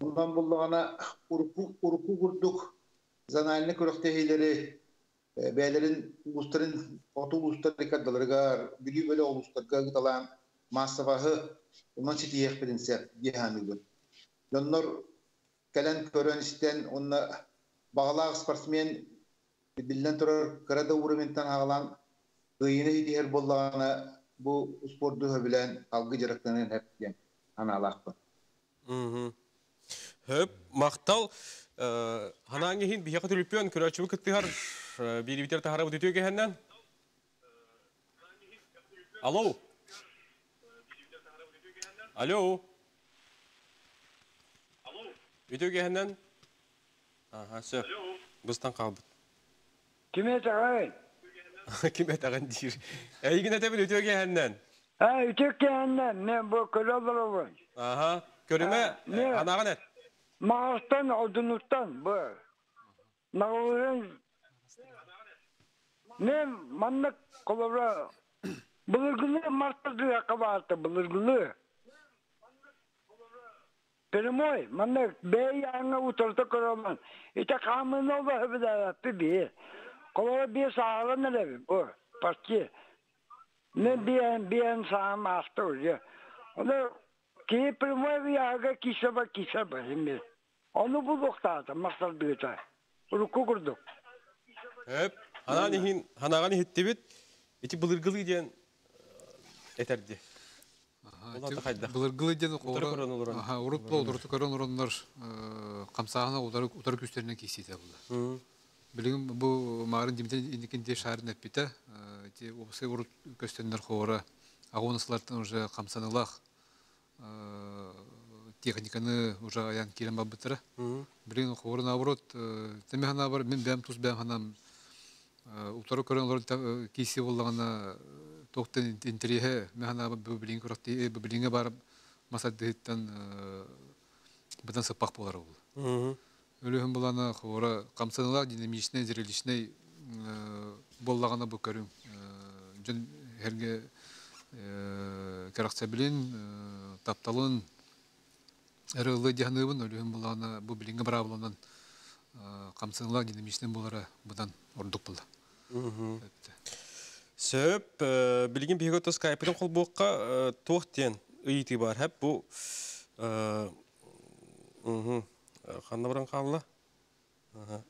Bundan bulduğuna urku urku kurduk. Zanayını körökte heyleri beylerin ulusların otu ulusları kaddalarga bili böyle uluslarga gıdalan masafahı ondan çiti yekpedinse dihamilgun. Yonlar kelen körön isten onna bağlaq sportsmen billen turar karada uğramentan ağlan gıyını hidiher bollağına bu spordu bilen algı jaraktanın hep diyen ana alaqpın. Höp, мақтал. Ханаңы хин бияқы түліппен көрәчімі күттігар бері бітер тахара бұд өтеу кехеннен? Алло? Алло? Өтеу кехеннен? Аха, сөп. Бұстан қалбыд. Кime тағай? Кім әтіған дейір? Әйгін әтебін өтеу кехеннен? Kendine ne bu kırılır olur. Аха, көріме не? анаған әт. Mağazdan odunluktan bu. Nağılın ne manlık kolara Bulurgulu martladı yakabatı bulurgulu. Перемой, манна бей аңа утырты көрөмөн. Ите камын олда хөбүдәппи би. Колора би сагын эле бу. Паски. Не биен биен сам автор я. Оны ки прямой ви ага кисаба кисаба химме. Onu bulduqta мақсат бүйті. Руку курдук. Höp, hanağını hin, hanağını былыргылы ден этерди. Олар да кайда? Былыргылы ден Утары көрөн олорон. Аха, урут бол, урут көрөн ороннор камсагына утары утары күстеринен кисите булды. Билигин бу марын димтен индикинде шарын эппите, те опсы урут көстеннер хора агонуслартын уже камсанылах техниканы уже аян килен бабытыра. Билигин хора наоборот, темехана бар, мен бәм тус бәм ханам утары көрөн олор киси боллагана тоқтын интереhe механа бу билин көрөтти бу билинге барып масадыттан бутан сапак болар бул. Өлөһөн буланы хора камсаналар динамичный зрелищный боллагана бу көрүм. Жөн херге каракса билин тапталын эрылы диханыбын өлөһөн буланы бу билинге бара буланан камсыңла динамичный болара будан ордук булла. Сөп, білген бейгөті скайпыдың қол бұққа тоқтен үйті бар. Әп бұл қанна бұрын қалла?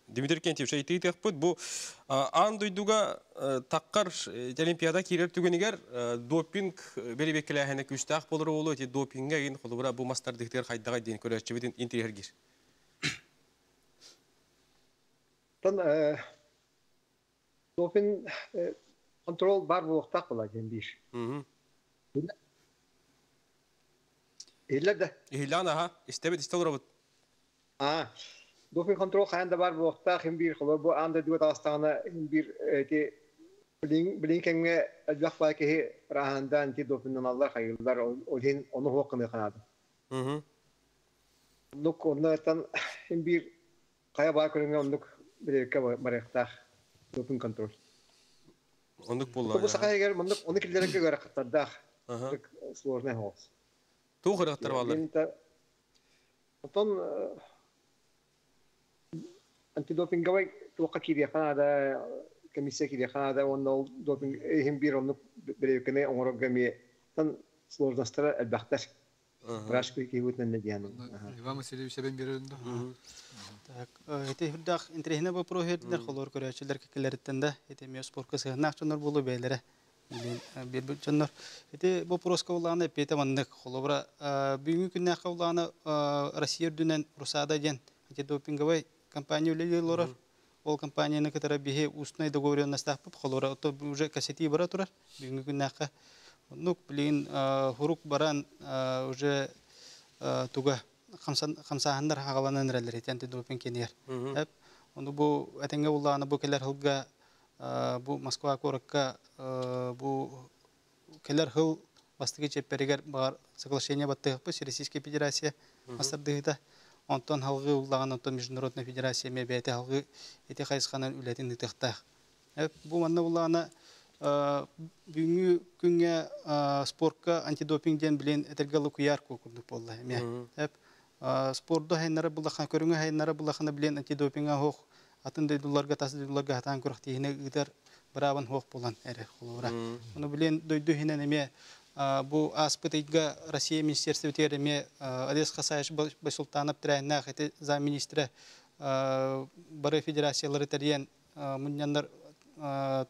Дмитрий Кентьев шайты етек бұд. Бұл ан дойдуға таққар Олимпиада керер түгенігер допинг бері бекілі әхіне күштақ болыр олы. Те допингға ең қолы бұра бұл мастар дектер қайдаға дейін көрәтші бетін интерьергер. Тон допин контрол бар болуқтақ бола ден бир. Эйлер да. Ихилан аха, істебет істел контрол қайында бар болуқтақ хем бир қолы бұл анда хем бир те блинкенге әлбәқ бай кеһи раһандан ти допиннан аллар хайылдар олин оны хоққыны қанады. Нук онна тан хем бир қая бар көріңе оннук бірекке барықтақ допин контроль. Ондық Бұл болла. сақай егер мұндық оны келдерге көрі қаттардақ сложный холс. Ту қырықтар балар. Потом антидопинговый туаққа кире қанада комиссия кире қанада онда ол допинг эхим бир онны берекене оңорога ме тан сложностьтары әлбәқтәр. Врач көй кейбутнан недияны. Иван Васильевич. Так, эти интерехне бу холор көрәчеләр эти булу бәйләре. Бу проска пете мандык холобра Россия дүнен Русада ден антидопинговый компания үлелер. Ол компанияны кытара бихе устной договоренность тапып холора то уже кассети бара турар. Бүгүнкү күннә Ну, блин, хурук баран уже туга хамсаһандар хагаланан рәлер итен допинг кенер. Әп, оны бу әтеңге улланы бу келер хылга бу Москва коракка бу келер хыл бастыгы чепперегер бар соглашение батты бу Российская Федерация мастардыгыта. Онтон халгы уллаган онтон Международная Федерация мебете халгы эти хайсханан үлетин тыхта. Әп, бу манна улланы бүгүнкү күнгө спортка антидопингден билен этергалы куяр курдук болду эме эп спортдо хайнара булахан көрүңө хайнара булахана билен антидопинга хох атын дейдуларга тасы дейдуларга хатан курах тиһине гыдар барабан хох болан эре холора уну билен дойду хинен эме бу аспытыйга Россия министерство тереме Олес Хасаевич Байсултанов трайнах эти замминистра бары федерациялары терен муньяндар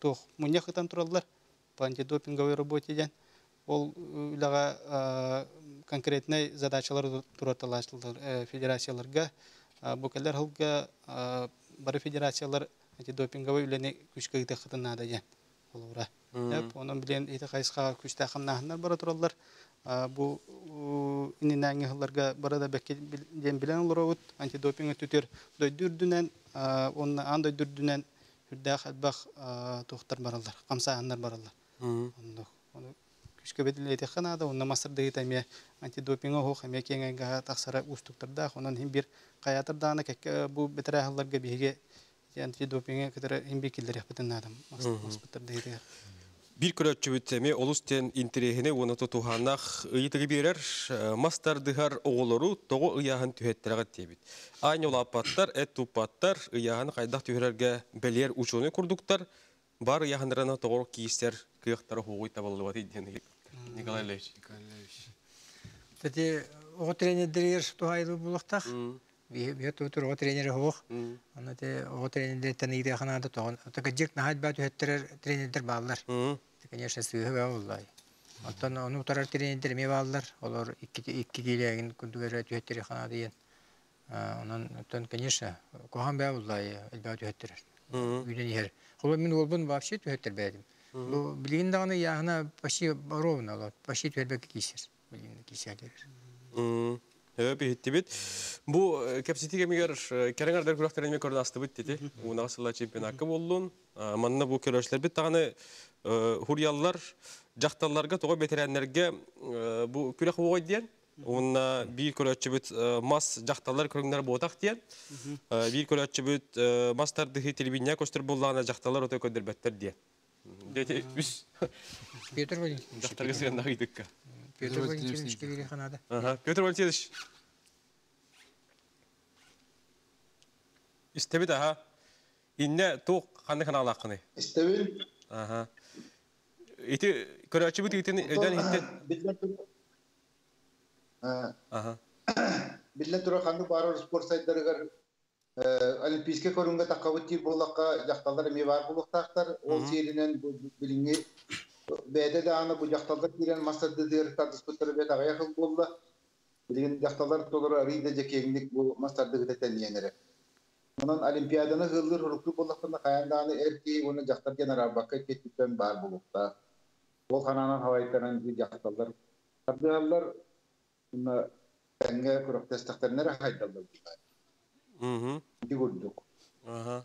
тух мунья хытан тураллар по антидопинговой работе ден. Ол үлага конкретный задачалар тураталаштылар федерацияларга. Бу келер хылга бары федерациялар антидопинговой үлени күчкө гыта хытынада ден. Олура Әп, onun bilen ите кайсыга күчтә хамнахнар бара тураллар. Бу ининәңе хылларга бара да бәкке ден белән олоровут антидопинг түтер дойдүрдүнән онна андай дүрдүнән хүрдә хәтбах тухтар баралар. Камсаганнар баралар. Онда оны күчкә беделе ите ханада онна мастер дә итәме антидопинг хо хәмә кеңгә тахсара устуктарда онан һәм бир каятырданы кәккә бу бетерә хылларга биге антидопинг кедер һәм бикилләр битен адам. Мастер дә итә. Bir көрөтчү бүттеме олустен интерехине оны тутуханах ыйтыгы берер мастардыгар оголору того ыяһын түһеттерәгә тебит. Айн олапаттар, эт тупаттар ыяһын кайдак түһәргә белер учуны курдуктар. Бар ыяһындарына того кийистер кыяктар хугуй табылды бат иден. Николай Левич. Тәте о тренерлер тухайлы булактак. Бие тутур о тренер хох. Аны те о тренерлер таныйды ханада тогон. Атка жек нахат ба түһеттер тренерлер баллар. Конечно, сүйе утарар ме баллар. Олар икки икки күндүгөрө ен. Конечно, кохан ер. Холо мен олбун вообще түһеттер бәдим. Бу яһына почти ровно, кисер. Höp hittibit. Bu кепситиге мигер кереңердер күрәхтерен мекөрдө асты бит дити. Уна сылла чемпионатка болдун. Манна бу көрөшлөр бит таганы хурьяллар жакталларга тога ветераннерге бу күрәх бой диен. Уна бир көрөчү бит мас жакталлар көрөңнөр ботак диен. Бир көрөчү бит мастарды телевидение көстөр буллана жакталлар өтө көдөрбөттөр диен. Дети үс Петр Валентинович. жактарга сыганда гыйдыкка. Петр Валентинович кебере ханада. Ага, Петр Валентинович. Истебит, аха. Инне туқ қанды қаналаққыны. Истебин. Аха. Ити көрәчі хиттен. Битлен тура. А, Аха. Битлен тура ханды барар спорт сайттарыгар олимпийский көрүнгө такабыт тир боллакка жакталдар эме бар булуктактар ол серинен билинги бээде да аны бу жакталдар кирен мастарды дер тадыспыттыр бет агая кыл болду билген жакталдар толор риде жекеңдик бу мастарды гытен еңере Онан олимпиаданы уну жактар генерал бакка кеттиктен бар булукта ол Аха.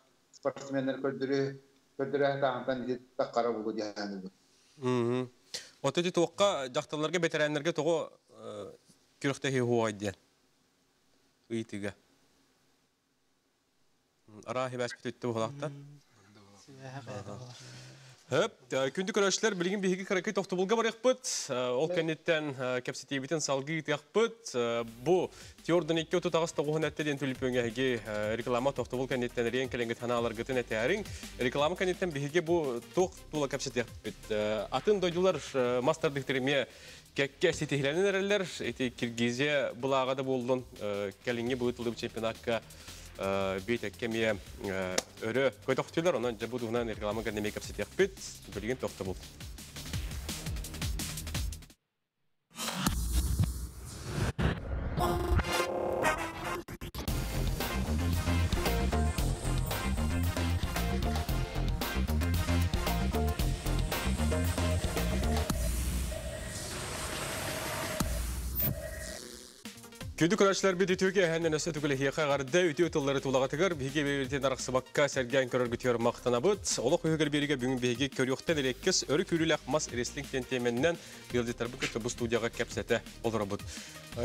спортсменнер көрдүрө көрдүрә тагын ди таккара булу дияны. Мгм. Оты ди туакка жакталарга ветераннарга того күрәхтеһи хуай дигән. Ыйтыга. Ара хибәс битте булакта. Хөп, күндү көрәшләр билген биһиге каракай тохты булга бар якпыт. Ол кеннеттен капситибитен салгы якпыт. Бу Теордан 2 тутагыс тогын әттеден түліп өңгәге реклама тохты бул кеннеттен рен келеңге таналар гытын әтәрин. Реклама кеннеттен биһиге бу тох тула капсит якпыт. Атын дойдулар мастер диктериме кәккә ситеһләнәләр. Эти Киргизия булагада булдын. Келеңге бу тулып бейт әккеме өрі көтөқтүлөр, онан жабу дуғынан реклама гәнеме кәпсет яқпет, білген тоқты бұл. Күді күрәшілер бет үтіуге әнен өсі түгілі хияқа ғарды үті өтілері тулаға тігір, бігі бейбілтен арақсы баққа сәрген көрір күтер мақтана бұд. Олық үйгір беріге бүгін бігі көріқтен әреккіз өрі күрілі ақмас рестлинг тентеменнен елдетер күтті бұл студияға кәпсеті олыр бұд.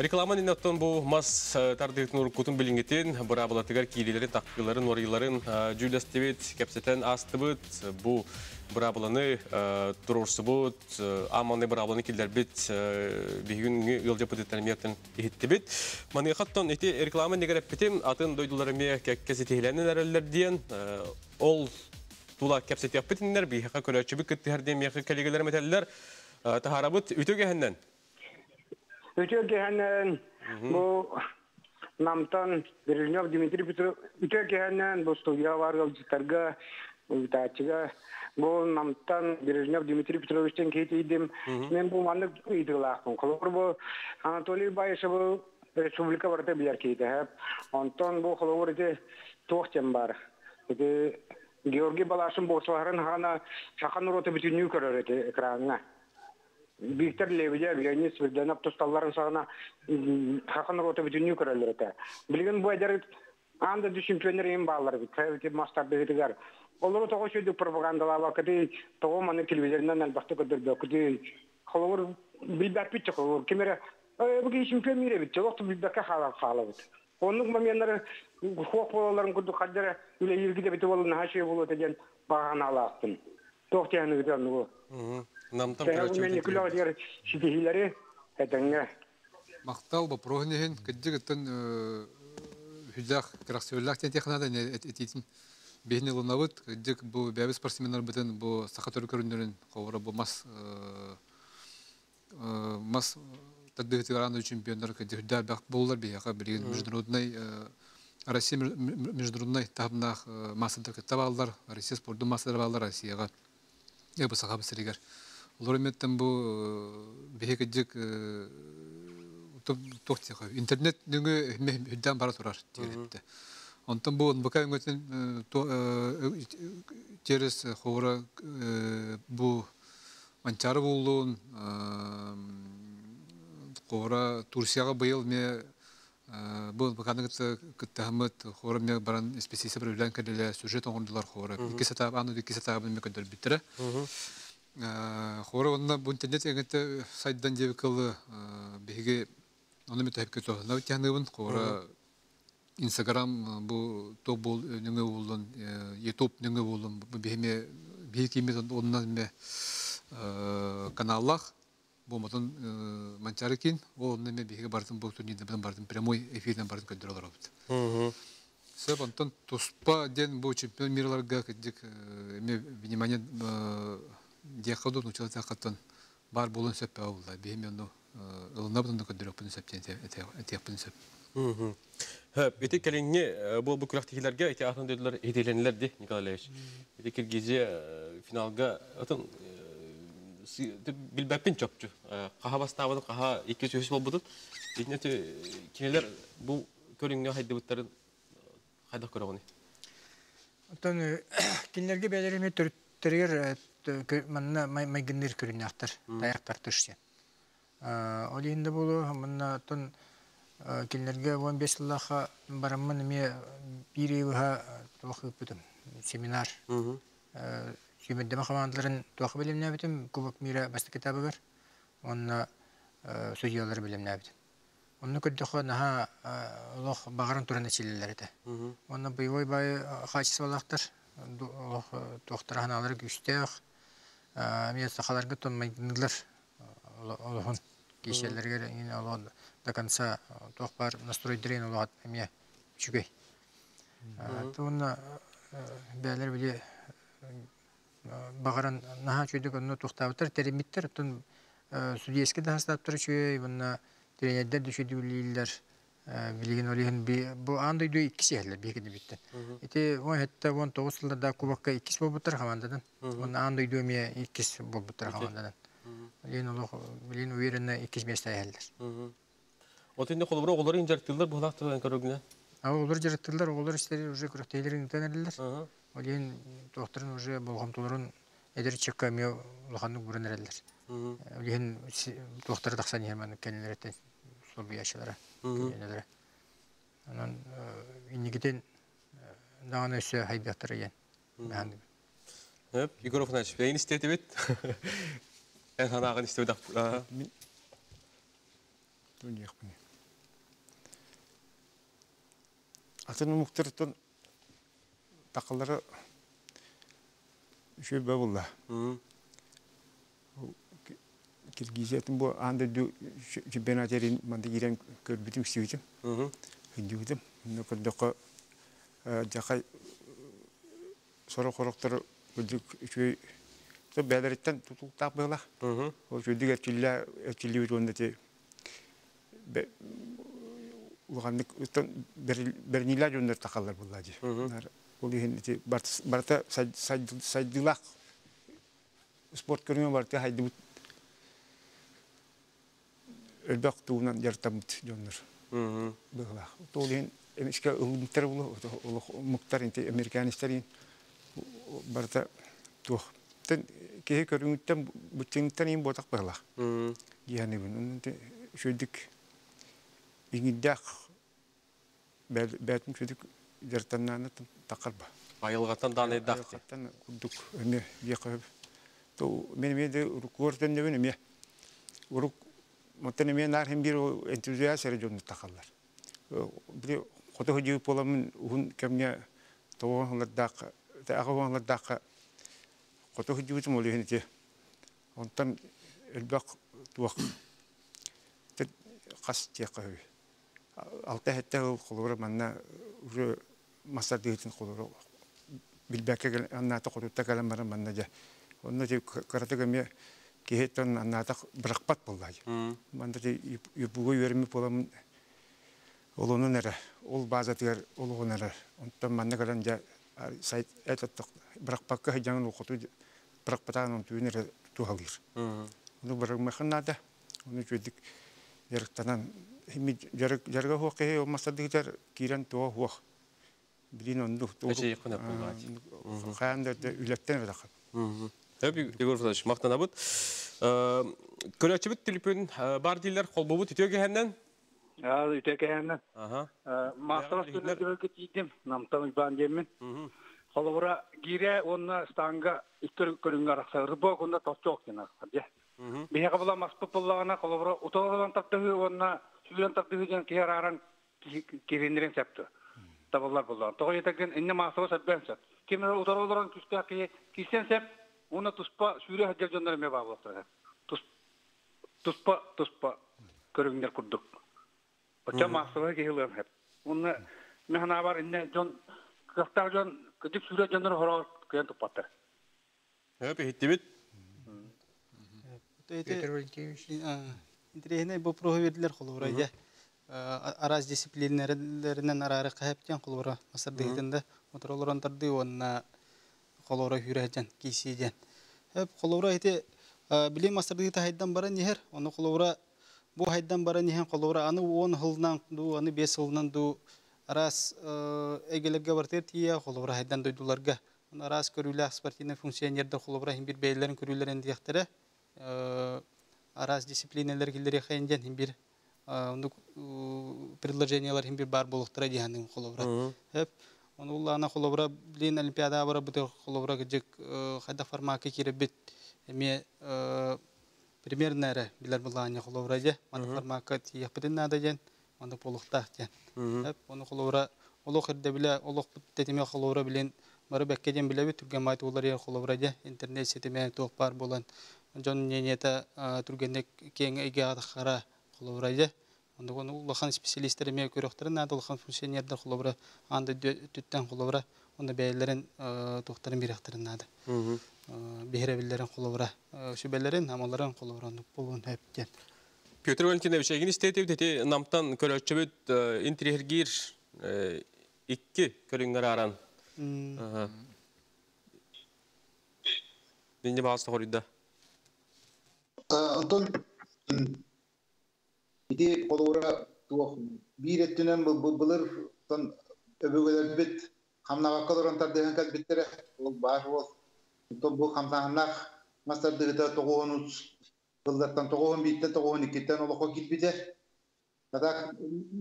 Рекламан инаттон бұл мас тардығытын ұрқутын білінгетін, бұра бұлатығар кейлелерін, таққыларын, орайларын, Джулия Стевет кәпсетен асты бұд. Бұл бұра бұланы тұрырсы бұд, аманы бұра бұланы келдер бет, бігін үлде бұдеттәрметтен ехетті бет. Маны қаттан эти реклама негер битим атын дойдуларыме кәккәсе тиһләнен әрәлләр диен ол тула кәпсет япытыннар бихәкә көрәчү бик кеттер дем яхы кәлегеләр мәтәлләр. Таһарабыт үтүгә хәннән Үтө гәһәннән бу намтан Бережнев Дмитрий Петров үтө гәһәннән бу студия бар галҗитәргә үтәчегә бу намтан Бережнев Дмитрий Петровичтен кетидим. Мен бу маны идилахтым. Колор бу Анатолий Баишев бу республика барда билер кейде хәп. Антон бу колор иде тохтем бар. Иде Георгий Балашын болсаларын хана шахан роты бүтүнү көрөр эти экранга. Виктор Лебедя, Леонид Сверденов, тусталларын сағына хақын роты бүтінні көрелер еті. Білген бұл әдер анда дүшімпенер ең балар кәвіті мастар бігітігер. Олары тоғы шөйді пропагандалава, кәді тоғы маны телевизорынан әлбақты көдірді, кәді қолығыр білбәк бітті қолығыр. Кемері, бұғы шімпен мейре бітті, оқты білбәкке қала қала бітті. Оның мәменлері хоқ болаларын күрді қаддары үле елгіде біті болын хашия болу деген бағаны алақтын. Тоқты яны күді анығы. намтан Тәһә көрәчү мен никулар дияр шитихиләре әтәңгә. Мактал ба прогнehen кыддыгытын хүлдах крахсырлах тен технада не этитин бехне лунавыт кыддык бу бәбе спортсменнар битен бу сакатөр көрүндөрүн ковра бу мас мас тадбыгытыгран чемпиондар кыддык хүлдах бак боллар бияка билген международный Россия международный табнах массадыр кытабалдар Россия спорты массадыр балдар Россияга. Я бы сахабы сиригер. Олар еметтен бұл бейкеджік тоқтиға. Интернет хүдден бара тұрар тегерепті. Онтан НБК терес манчары болуын қоғыра Турцияға бұйыл ме Э, Бұл бақаны күттәхімет хоры мен баран спесиясы бір үлән кәділі сюжет оңырдылар хоры. Икі сатап, ану икі сатабын мен көндір біттірі. Хоры онына бұл интернет еңітті сайдан дебі кылы беге оны мен тәйіп көті оғына өтяныгын хоры Инстаграм бұл топ бол нөңі болын, Ютуб нөңі болын, бұл бейме бейі кейме онынан ме каналлах, болматын манчары кейін, ол онынан ме бейге бардым бұл турнирді білін бардым, прямой эфирден бардым көндір олар опыт. Сөп онтан туспа ден бұл чемпион мирларға кәдік ме внимание диақаду нучала тақаттан бар болын сөп ауылда, бейме оны ылына бұтынды көндір опытын сөптен әтеқпін сөп. Эти кәлеңне бұл бұл күрәқтекілерге әте атын дөйділер еделенілер де, Николай Левич. Эти киргизе финалга атын билбәппен чөпчү. Қаха бастабыды, қаха екі сөйс бол бұдын. Етіне кинелер бұл көріңне хайды майгыннер көрүнәктер, таяктар. Ол енді болу, манна оттон кинлерге 15 жыллаха бараммын ме семинар. Сүймеддеме командаларын туахы билемне бүтүм, кубок мира басты китабы бар. Онна судьялар билемне бүтүм. Онны көддөхө наха лох багарын туран эчилелер эте. Онна быйой бай хачыс балактар. Лох тохтар ханалар күстөх. Мен сахаларга тонмайдылар. Олохон кишелерге ин олон до конца тох бар настрой бәлер биле багаран наха чөйдүк онно тухтабытыр теремиттер тун судьеске да хастаптыр чөй бунна тренердер düşüdüler билеген олиһин бу андай дүй икки сехлер бекеди биттен. Эти он хетта он тогуз жылда кубокка иккис болбуттар командадан. Он андай дүй ме уверенно иккис месте эхлер. Отында қолыбыр оғылары инжарттылар бұл хақтығын көрігіне. А олар істері уже. Олен докторын уже болгомтуларын эдер чекка ме лоханны бүренерлер. Олен доктор тақсан ерман кәнелереттен слабыяшылары. Кәнелері. Анан иннигитен дағаны өсі хайбияқтары ен. Егор Афанаевич, бәйін істеті бет. Ән ханағын істеу дақ. Туньяхпын. Атын мұқтыртын тақылары үші бә бұлла. Киргизиятын бұл анда ду чемпионатерин манды кирен көрбітім істеуітім. Үндеуітім. Үндеу көрдіққа жақай сора қорықтары көрдік үші бәлереттен тұтылтақ бұла. Ол сөйдік әртілі әртілі өтуінде те улганнык үтөн бернилер жөндөр такаллар буллади. Ол иһин ити барта сайдылак спорт көрүнө барта хайдыбыт өлбөк туунан жартамыт жөндөр. Быгла. Ол иһин эмиске ылмыктар булу, муктар барта. Тен кеһи ин ботак жартаннаны тақырба. Айылғаттан даны дақ. Айылғаттан күрдік өме беқіп. Мен мұттан бір жонды тақалар. Бір боламын ұғын кәмне тоғанлар дақы, дақы хенете. Онтан әлбәқ туақ. Қас тек манна мастер дейтин холора билбәккә анната кодутта калам бара манна ja онны же каратыга ме кехеттен анната биракпат булды манда же юбуга йөрми болам олону нере ол база тигер олого нере онтан манна калан ja сайт этот биракпакка хәҗән ул коту биракпатан он түйнере тухалыр ну бирак механада оны хими жарга хуак кеhe олмаса дигер кирен то хуак билин онду Эче якына булган. хаанда үлеттен рахат Хөп Егор Фадаш мактанабыт. Көрәчебит телефон бар дилер қолбобут үтөге хәннән Я үтекәһәннән. Ага. Мастер Ягъни студентлерге тидем. Намтан ибан демен. Холовра гире онна станга иккер көрүнгө аракса рыбо конда тосчок дена. Мгм. Бия кабыла маспы пуллагана холовра утоlan тактыгы онна сүлен тактыгы жан кияраран кирендирен септі. Табылар булар. Тога етеген инне мастер сәббен сәп. Кимер утоlan күстә ки кисен сәп, уна туспа сүре хаҗа жондар ме баглыктыр. Тус туспа туспа көрүңдер курдук. Оча мастер килем хеп. Уна мехна бар инне жон кыктар жон кыдык сүре жондар тупатты. Хөп, иттибит. Петр Валентинович. Интерехне бу провердилер холура я. Араз дисциплинерлеринен арары каһаптен холура масардыгында моторолорон тарды онна холура хүрәҗән кисиҗән. Хәп холура ите билим масардыгы хайдан бара нихер, оны холура бу хайдан бара нихен холура аны 10 хылнан ду, аны 5 хылнан ду арас эгелерге бартер тия холура хайдан дойдуларга. Арас көрүлә спортивный функционердер холура хим бир бәйләрен көрүләрен арас дисциплиналар килдер хәйндән һәм бир ундук предложениялар һәм бир бар булыктыра дигәннең холовра. Хәп оны уллана холовра билен олимпиада бара бу холовра гыҗык хәдә формака кире бит. Эме примерно ре билер булган холовра җә. Аны формака тиях битен нада җен. Аны булыкта җен. Хәп оны холовра олох хәдә биле олох тетеме холовра билен Бары бәккеден біле бит түрген майт олар ер холовра җә. Интернет сетеме тоқ бар булан. Жон ненета түргенек кең эге атахара холовра җә. Онда гон улахан специалисттер ме көрөктөр нада улахан функционердер анда түттен холовра онда бәйләрен тохтарын бирәктерин нада. Мгм. Бехребилләрен холовра шүбәләрен амалларын холовра булган хәптен. Петр Валентинович, эгин истетип дети намтан көрөчөбүт интригир икки көрүңгөр аран. Динде баасы хорыйда. Антон ити колура туох бииреттинен былыр тон өбөгөлөр бит хамнага деген кал биттере ол бар ол тон бу хамнагынак мастер дыгыта тогоонус былдартан тогоон биттен тогоон иккиттен олоко китбите Кадак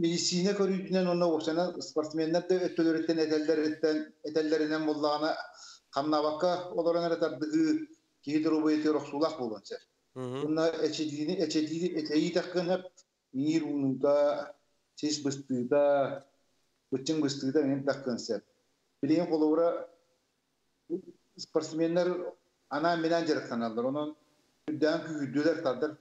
медицина көрүнүнөн онно окшана спортсмендер де өттөлөрөттен этеллереттен этеллеринен буллагана хамнабакка олорон тардыгы рохсулак болгонча. Bıçın bıstığda benim takın sen. Bileyim koluvra sportsmenler ana menajer kanallar. Onun dünden küydüler tardır.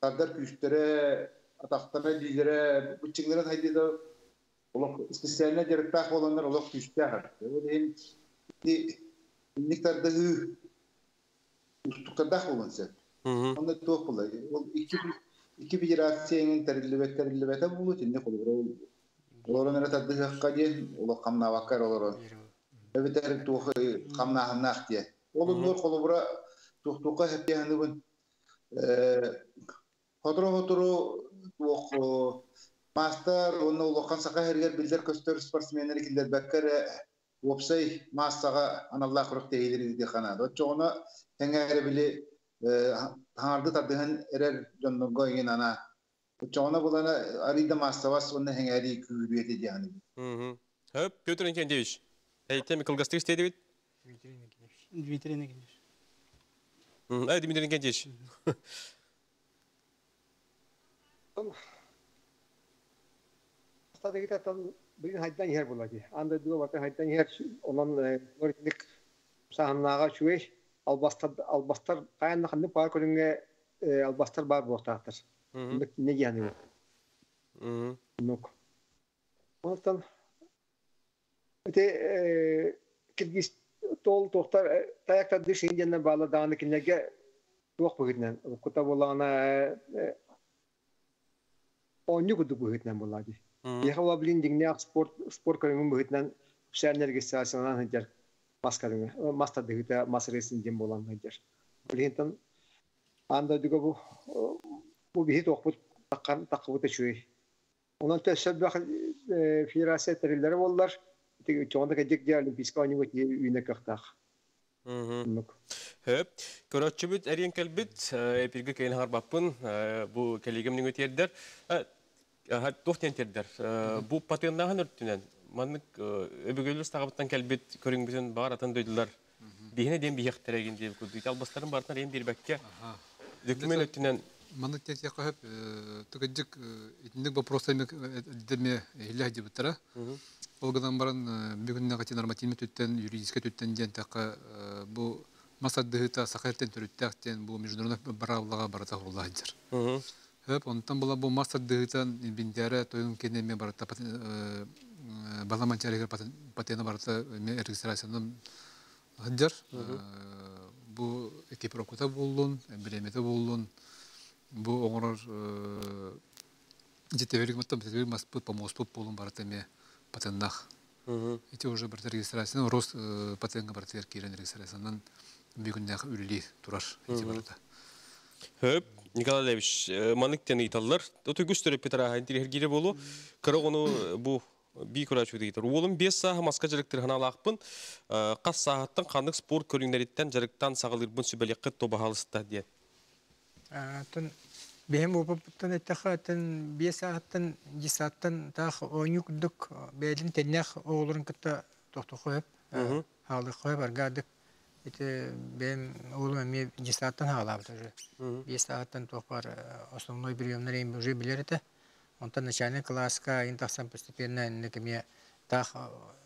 Tardır küystere, ataktara lidere, bıçınlara haydi da Olak spesialine direktak olanlar olak küyster. Öyle miktarda hı ustukta olan sen. Onda туох була. Ол iki iki федерацияның тәриллебет тәриллебете булу тинне кулура. Олорон эре тадды хакка ден, ола камна вакар олорон. Эбетер туох камна ханнах дие. Ол нур кулура тух тука. Э Хотро хотро туох мастер онны улахан сака хергер билдер көстөр спортсменнер килдер бәккер опсай массага аналлах курык ди хана. Дочоны теңәре биле Әйтем кылгастык истеди бит. Дмитрий Никитич. Мгм. Ә Дмитрий Валентинович. Стадыгы таттан бүгүн хайдан yer булади. Анда дуга бата хайдан yer онан норитник саханнага чуй албастар албастар кайын ханны пар көрүнгө албастар бар бохтактыр. Мгм. Не яны нок. Онтан эте киргиз тол тохтар таяктар дишин жана бала даны кинеге туак бүгүнен кута болгана онню куду бүгүнен булади. Яхава блин дигне спорт спорт көрүнгөн бүгүнен шәрнерге сасынан хәҗәр маскарыңы маста дигите масресин дем болан хәҗәр. Блинтан анда диге бу бу бихит окут таккан таккыбы төшүй. Онан төсөп бак федерация терилләре боллар. Тиги чоңда кәҗек дә олимпийска университет үйне кактак. Мгм. Хөп, көрөчүбүт эрен келбит, эпирге кейин харбаппын, бу келигемнин өтердер. патеннахан өрттүнен. Маннык өбөгөлөр стагыбыттан келбит көрүнгүсүн бар атын дөйдүлөр. Бихине дем бихтереген деп күрдүк. Албастарын бартын рем бирбекке. Документ өттүнен Маны тек тек кахып түгәҗик итник вопросами деме илә дип тора. Ол гынан баран бүгүнне гати нормативный төттен юридический төттен ден такка бу масаддыгыта сахартен төрүттәктен бу международный бараллага барата хуллаһыдыр. Хөп онтан була бу масаддыгытан биндәре тоюн кенеме барата баламанчарыгы патена барата регистрацияны хыдыр. Бу экипировката булдун, билемете булдун. Бу оңорор жетеверик маттан бетебек маспыт помоспыт болун барата ме патеннах. Эти уже бір регистрацияны рост патентка бар тер кирен регистрациядан бүгүндө үлли турар эти барда. Хөп, Николай Левич, маныктен италлар. Оты гүстөрөп петра хантир гире болу. Кыры ону бу би көрәчү дейтер. Олым 5 саха маска жарыктыр ханалақпын. Қас сағаттан қандық спорт көріңдеріттен жарықтан сағылырбын сүбәлекқі тоба халыста дие. Тын бем упаптан эттахатын бес сааттан жисаттан тах онюк дук бәлин теннях оғлырын кытта тоқты қойып халы қойып эти уже бес сааттан тоқпар основной приемнар уже это онтан начальный класска интахсан постепенно некеме тах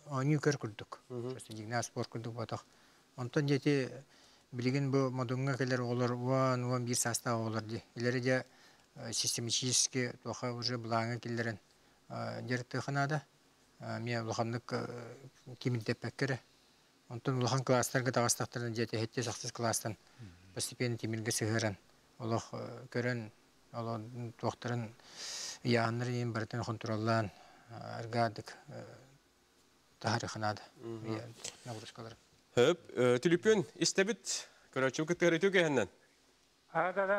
онюкер күрдүк просто дигна спорт күрдүк батах онтан дети билигин бу модунга келер олар уан уан бир састав олар ди. Илери де систематически тоха уже булаңа келерен дерте ханада мен улаханнык киминтеп пеккере онтон улахан класстарга тагастактардан жете хетте саксыз класстан постепенно тимирге сыгыран. Олох көрөн оло тохтарын яанрын бартын контроллан аргадык тахариханада нагрузкалар Хөп, түліппен істебіт көрәчім күттігір өтеу кәхіннен. А, да, да.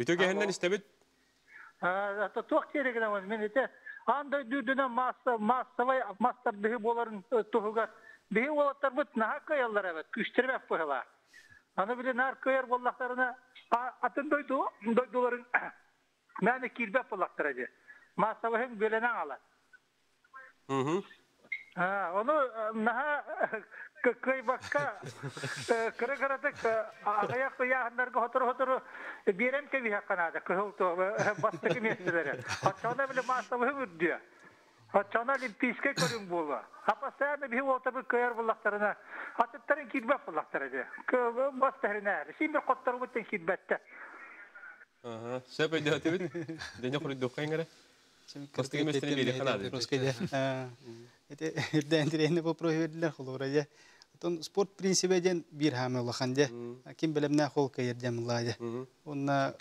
Өтеу кәхіннен істебіт? Тоқ керегіне var. Мен ете, андай дүрдіне массовай мастардығы боларын тұғыға. Бігі олаттар бұт наға көйалар әбет, күштірмәк бұғыла. Аны біле нар көйер боллақтарына атын дойду, дойдуларын мәні кирбәп боллақтар әде. Массовайын бөленен алады. Onu naha köy bakka kırı kırıdık ayak yağınlarga hotur hotur birem kevi hakkanadı kıhıltı bastıkı mesleleri. Hatta bile masabı hürdü. Hatta limpiske körün bulu. Hapasayana bir olta bir kıyar bullaklarına. Hatıtların kidbet bullakları. Bastırına. Şimdi kotları bütün kidbette. Söp ödü ötebit. Dene kuru dokkan gara. Бастыгы местене бери ханады. Эте эрден тирени бу провердилер холора я. Тон спорт принцибеден бир хаме улаханде. Ким белемне хол кайер демлаja. Онна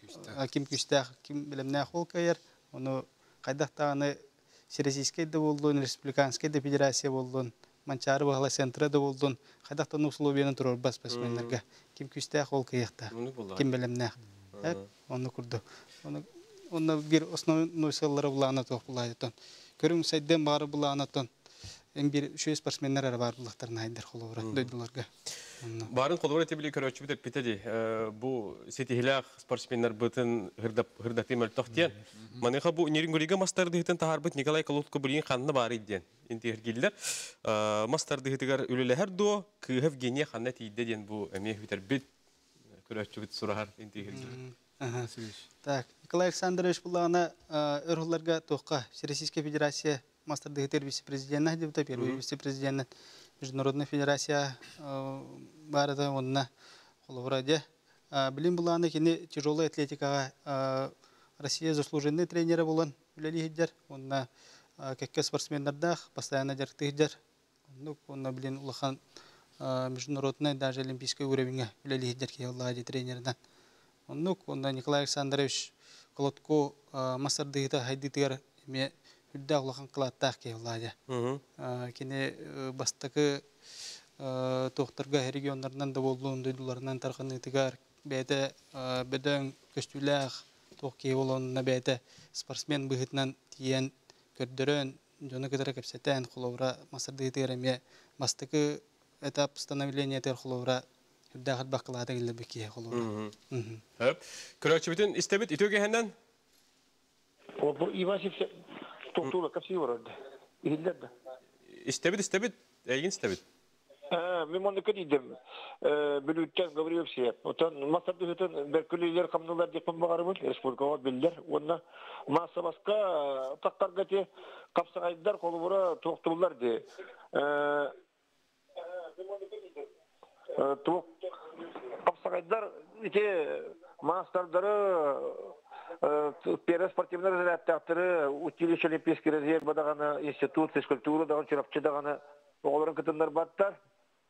ким күстах, ким белемне хол кайер. Оны кайдактаганы Всероссийский да болдун, республиканский да федерация болдун. Манчары багала центры да болдун. Кайдактан условияны турар бас басменнерге. Ким күстах хол кайекта. Ким белемне. Оны курду. Оны бир основной сыллары булана тох булайдын. Көрүң сайден бары буланатын. Эм бир шөй спортсмендер ара бар булактарын айдар холовра дөйдүлөргө. Барын колора тебили көрөчү бит питеди. Бу сетихилак спортсмендер бытын хырдап хырдаты мөл тохтен. Маныха бу нерингурига мастарды хитен тахарбыт Николай Колутко булин ханны бар иден. Интер гиллер. Мастарды хитигер үлелер до кыһыв гене ханна тийде ден бу хитер бит көрөчү бит сурахар интер Так, Николай Александрович булана өрхуларга тоққа Всероссийская Федерация мастер дегтер вице-президент деп первый вице-президент Международная федерация барыда онна холовраде. Билим буланы кини тяжелая атлетикага Россия заслуженный тренеры булан үлелихиддер. Онна кекке спортсмендердах постоянно жарктыгдер. Ну, онна билин улахан международный даже олимпийский уровень үлелихиддер кияллагади тренердан. Оннук, онда Николай Александрович Колотко масардыгыта хайдытыгар ме хүддә улахан кылаттах ке улаja. Кене бастакы тохтарга регионнардан да болдун дойдуларынан тарханы тигар бәйте беден көстүләх тох ке болонна бәйте спортсмен быгытнан тиен көрдөрөн жоны кедер кепсетен холовра масардыгытыгар ме бастакы этап становления тер холовра Дагат бакылада келе беки холора. Хөп. Көрөчү битин истебит хенден. Bu Ivasif tuktulu kapsi var orada. İhiller de. Истебит, истебит, әйгін істебит. Ha, men onu kadıydım. Bülütten Gabriel Siyep. Otan masada hüten berkülüler kamdılar diye kumbagarı var. Respublika bildiler. Ona masa baska takkar gati kapsaydılar kolu bura tuğtular diye. Tuğ kapsaydılar ite мастардары первый спортивный разрядтары училище олимпийский резерв даганы институт физкультура даганы чурапчы даганы оголорун кытындар баттар.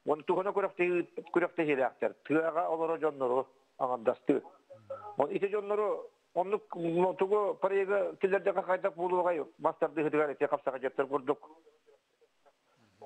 Оны тухана күрәкте күрәкте желәктер тыга олоро жоннору аңандасты он ите жоннору онну тугу парега килерде кайдак булугай мастарды хыдыгар эте капсага жептер курдук.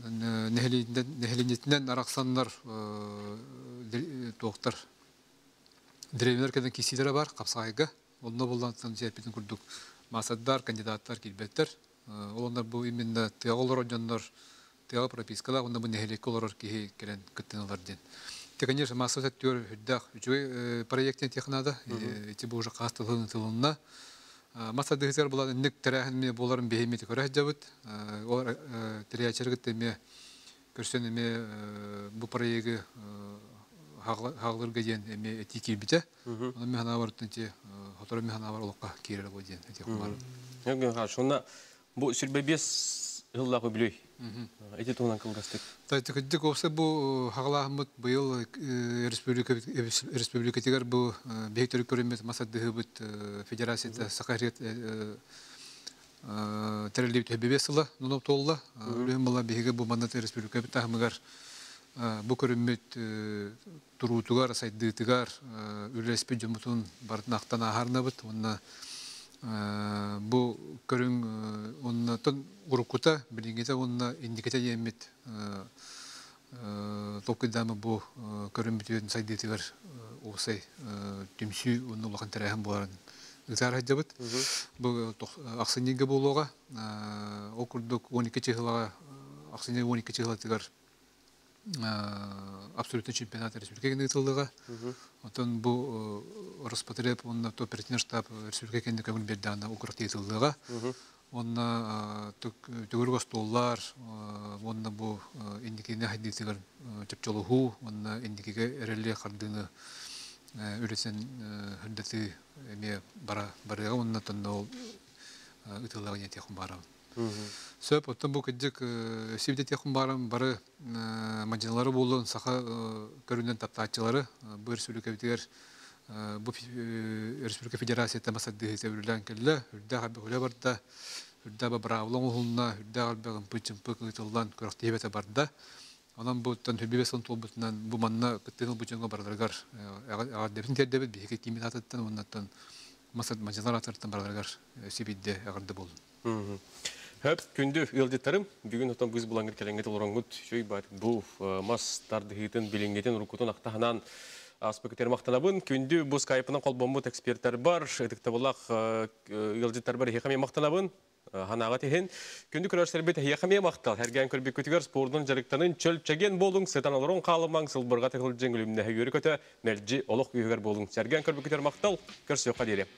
нәхеленетінен арақсанлар тоқтар. Древнер кәден кесидері бар, қапсағайға. Онда болған сәпетін күрдік масаддар, кандидаттар килбеттер. Олар бу именно тыгылар жоннор тыгыл пропискалар, онда бу нехелек олар ки келен кыттыналар ден. Те, конечно, масса сеттер хүддах үчөй проекттен технада, эти бу уже кастылын тылынна. Була ник терәһен ме буларын бехемет көрәһ жабыт. Олар терәчәргә теме көрсен эме бу проекты хаглырга ден эме этики бите. Аны мен хана бар тенте, хатыр мен хана бар олыкка кирер бу ден. Эти хумар. Яңгы ха, ыллагы билүй. Эти туган кылгастык. Тайты кыдык осы бу хаглахмыт быйыл республика республика тигер бу бектер көрөмөт масады бут федерацияда сакарет терелип төбебесыла нуноп толла. Үлем бала беге бу манат республика бит тахмыгар бу көрөмөт туруутугар сайдыытыгар үлеспе жумутун бартын актан ахарнабыт онна бу көрүң оннатон урукута билингете онна индикете емит топкыдамы бу көрүмүтүн сайдыытыгар осай түмсү онна улахан терехин боларын ытар хаджабыт бу аксынеге болуга окурдук 12 чыгылага аксынеге 12 чыгылатыгар абсолютный чемпионат республика кенетылдыга. Отон бу распотреб онна то оперативный штаб республика кенде көңүл берди анда окурак тетилдыга. Онна түгүр гостоллар, онна бу индикене хайдитигер чепчолуху, онна индикеге эреле кардыны үресен хырдаты эме бара барыга онна тонно ытылага нетехун барабын. Сөп, оттан бұл кәдік севде текін барым, бары мадиналары болуын, сақа көрінен таптатчылары, бұл республика бітігер, бұл республика федерацияты масады тәуірлән келі, үрді ғалбы ғылы барда, үрді ба бравлың ұғылына, үрді ғымпы чымпы қығытылдан көріқті ебеті барда. Онан бұл тан хөбебесін тол бұтынан бұл манна күттігіл бұчыңға бардыргар, ағар дебін тердебет, бейке кемет атыттан, оннаттан масад мадиналар атырттан болын. Хөп күндү ылдыттарым бүгүн отон біз булаңгыр келеңгет олораңгут шөй бар бу мас тардыгытын билингетен рукутун актаханан аспекттер мактанабын күндү бу скайпынан колбомбут эксперттер бар этикте булак ылдыттар бар хеками мактанабын ханага тehen күндү көрөштөр бит хеками мактал херген көрбүк күтүгөр спордун жарыктанын чөлчеген болуң сетан олорун калымаң сылбырга тыгыл жеңилимне хөгөрү көтө мелжи олок үйгөр болуң серген көрбүк күтөр мактал көрсөкка дире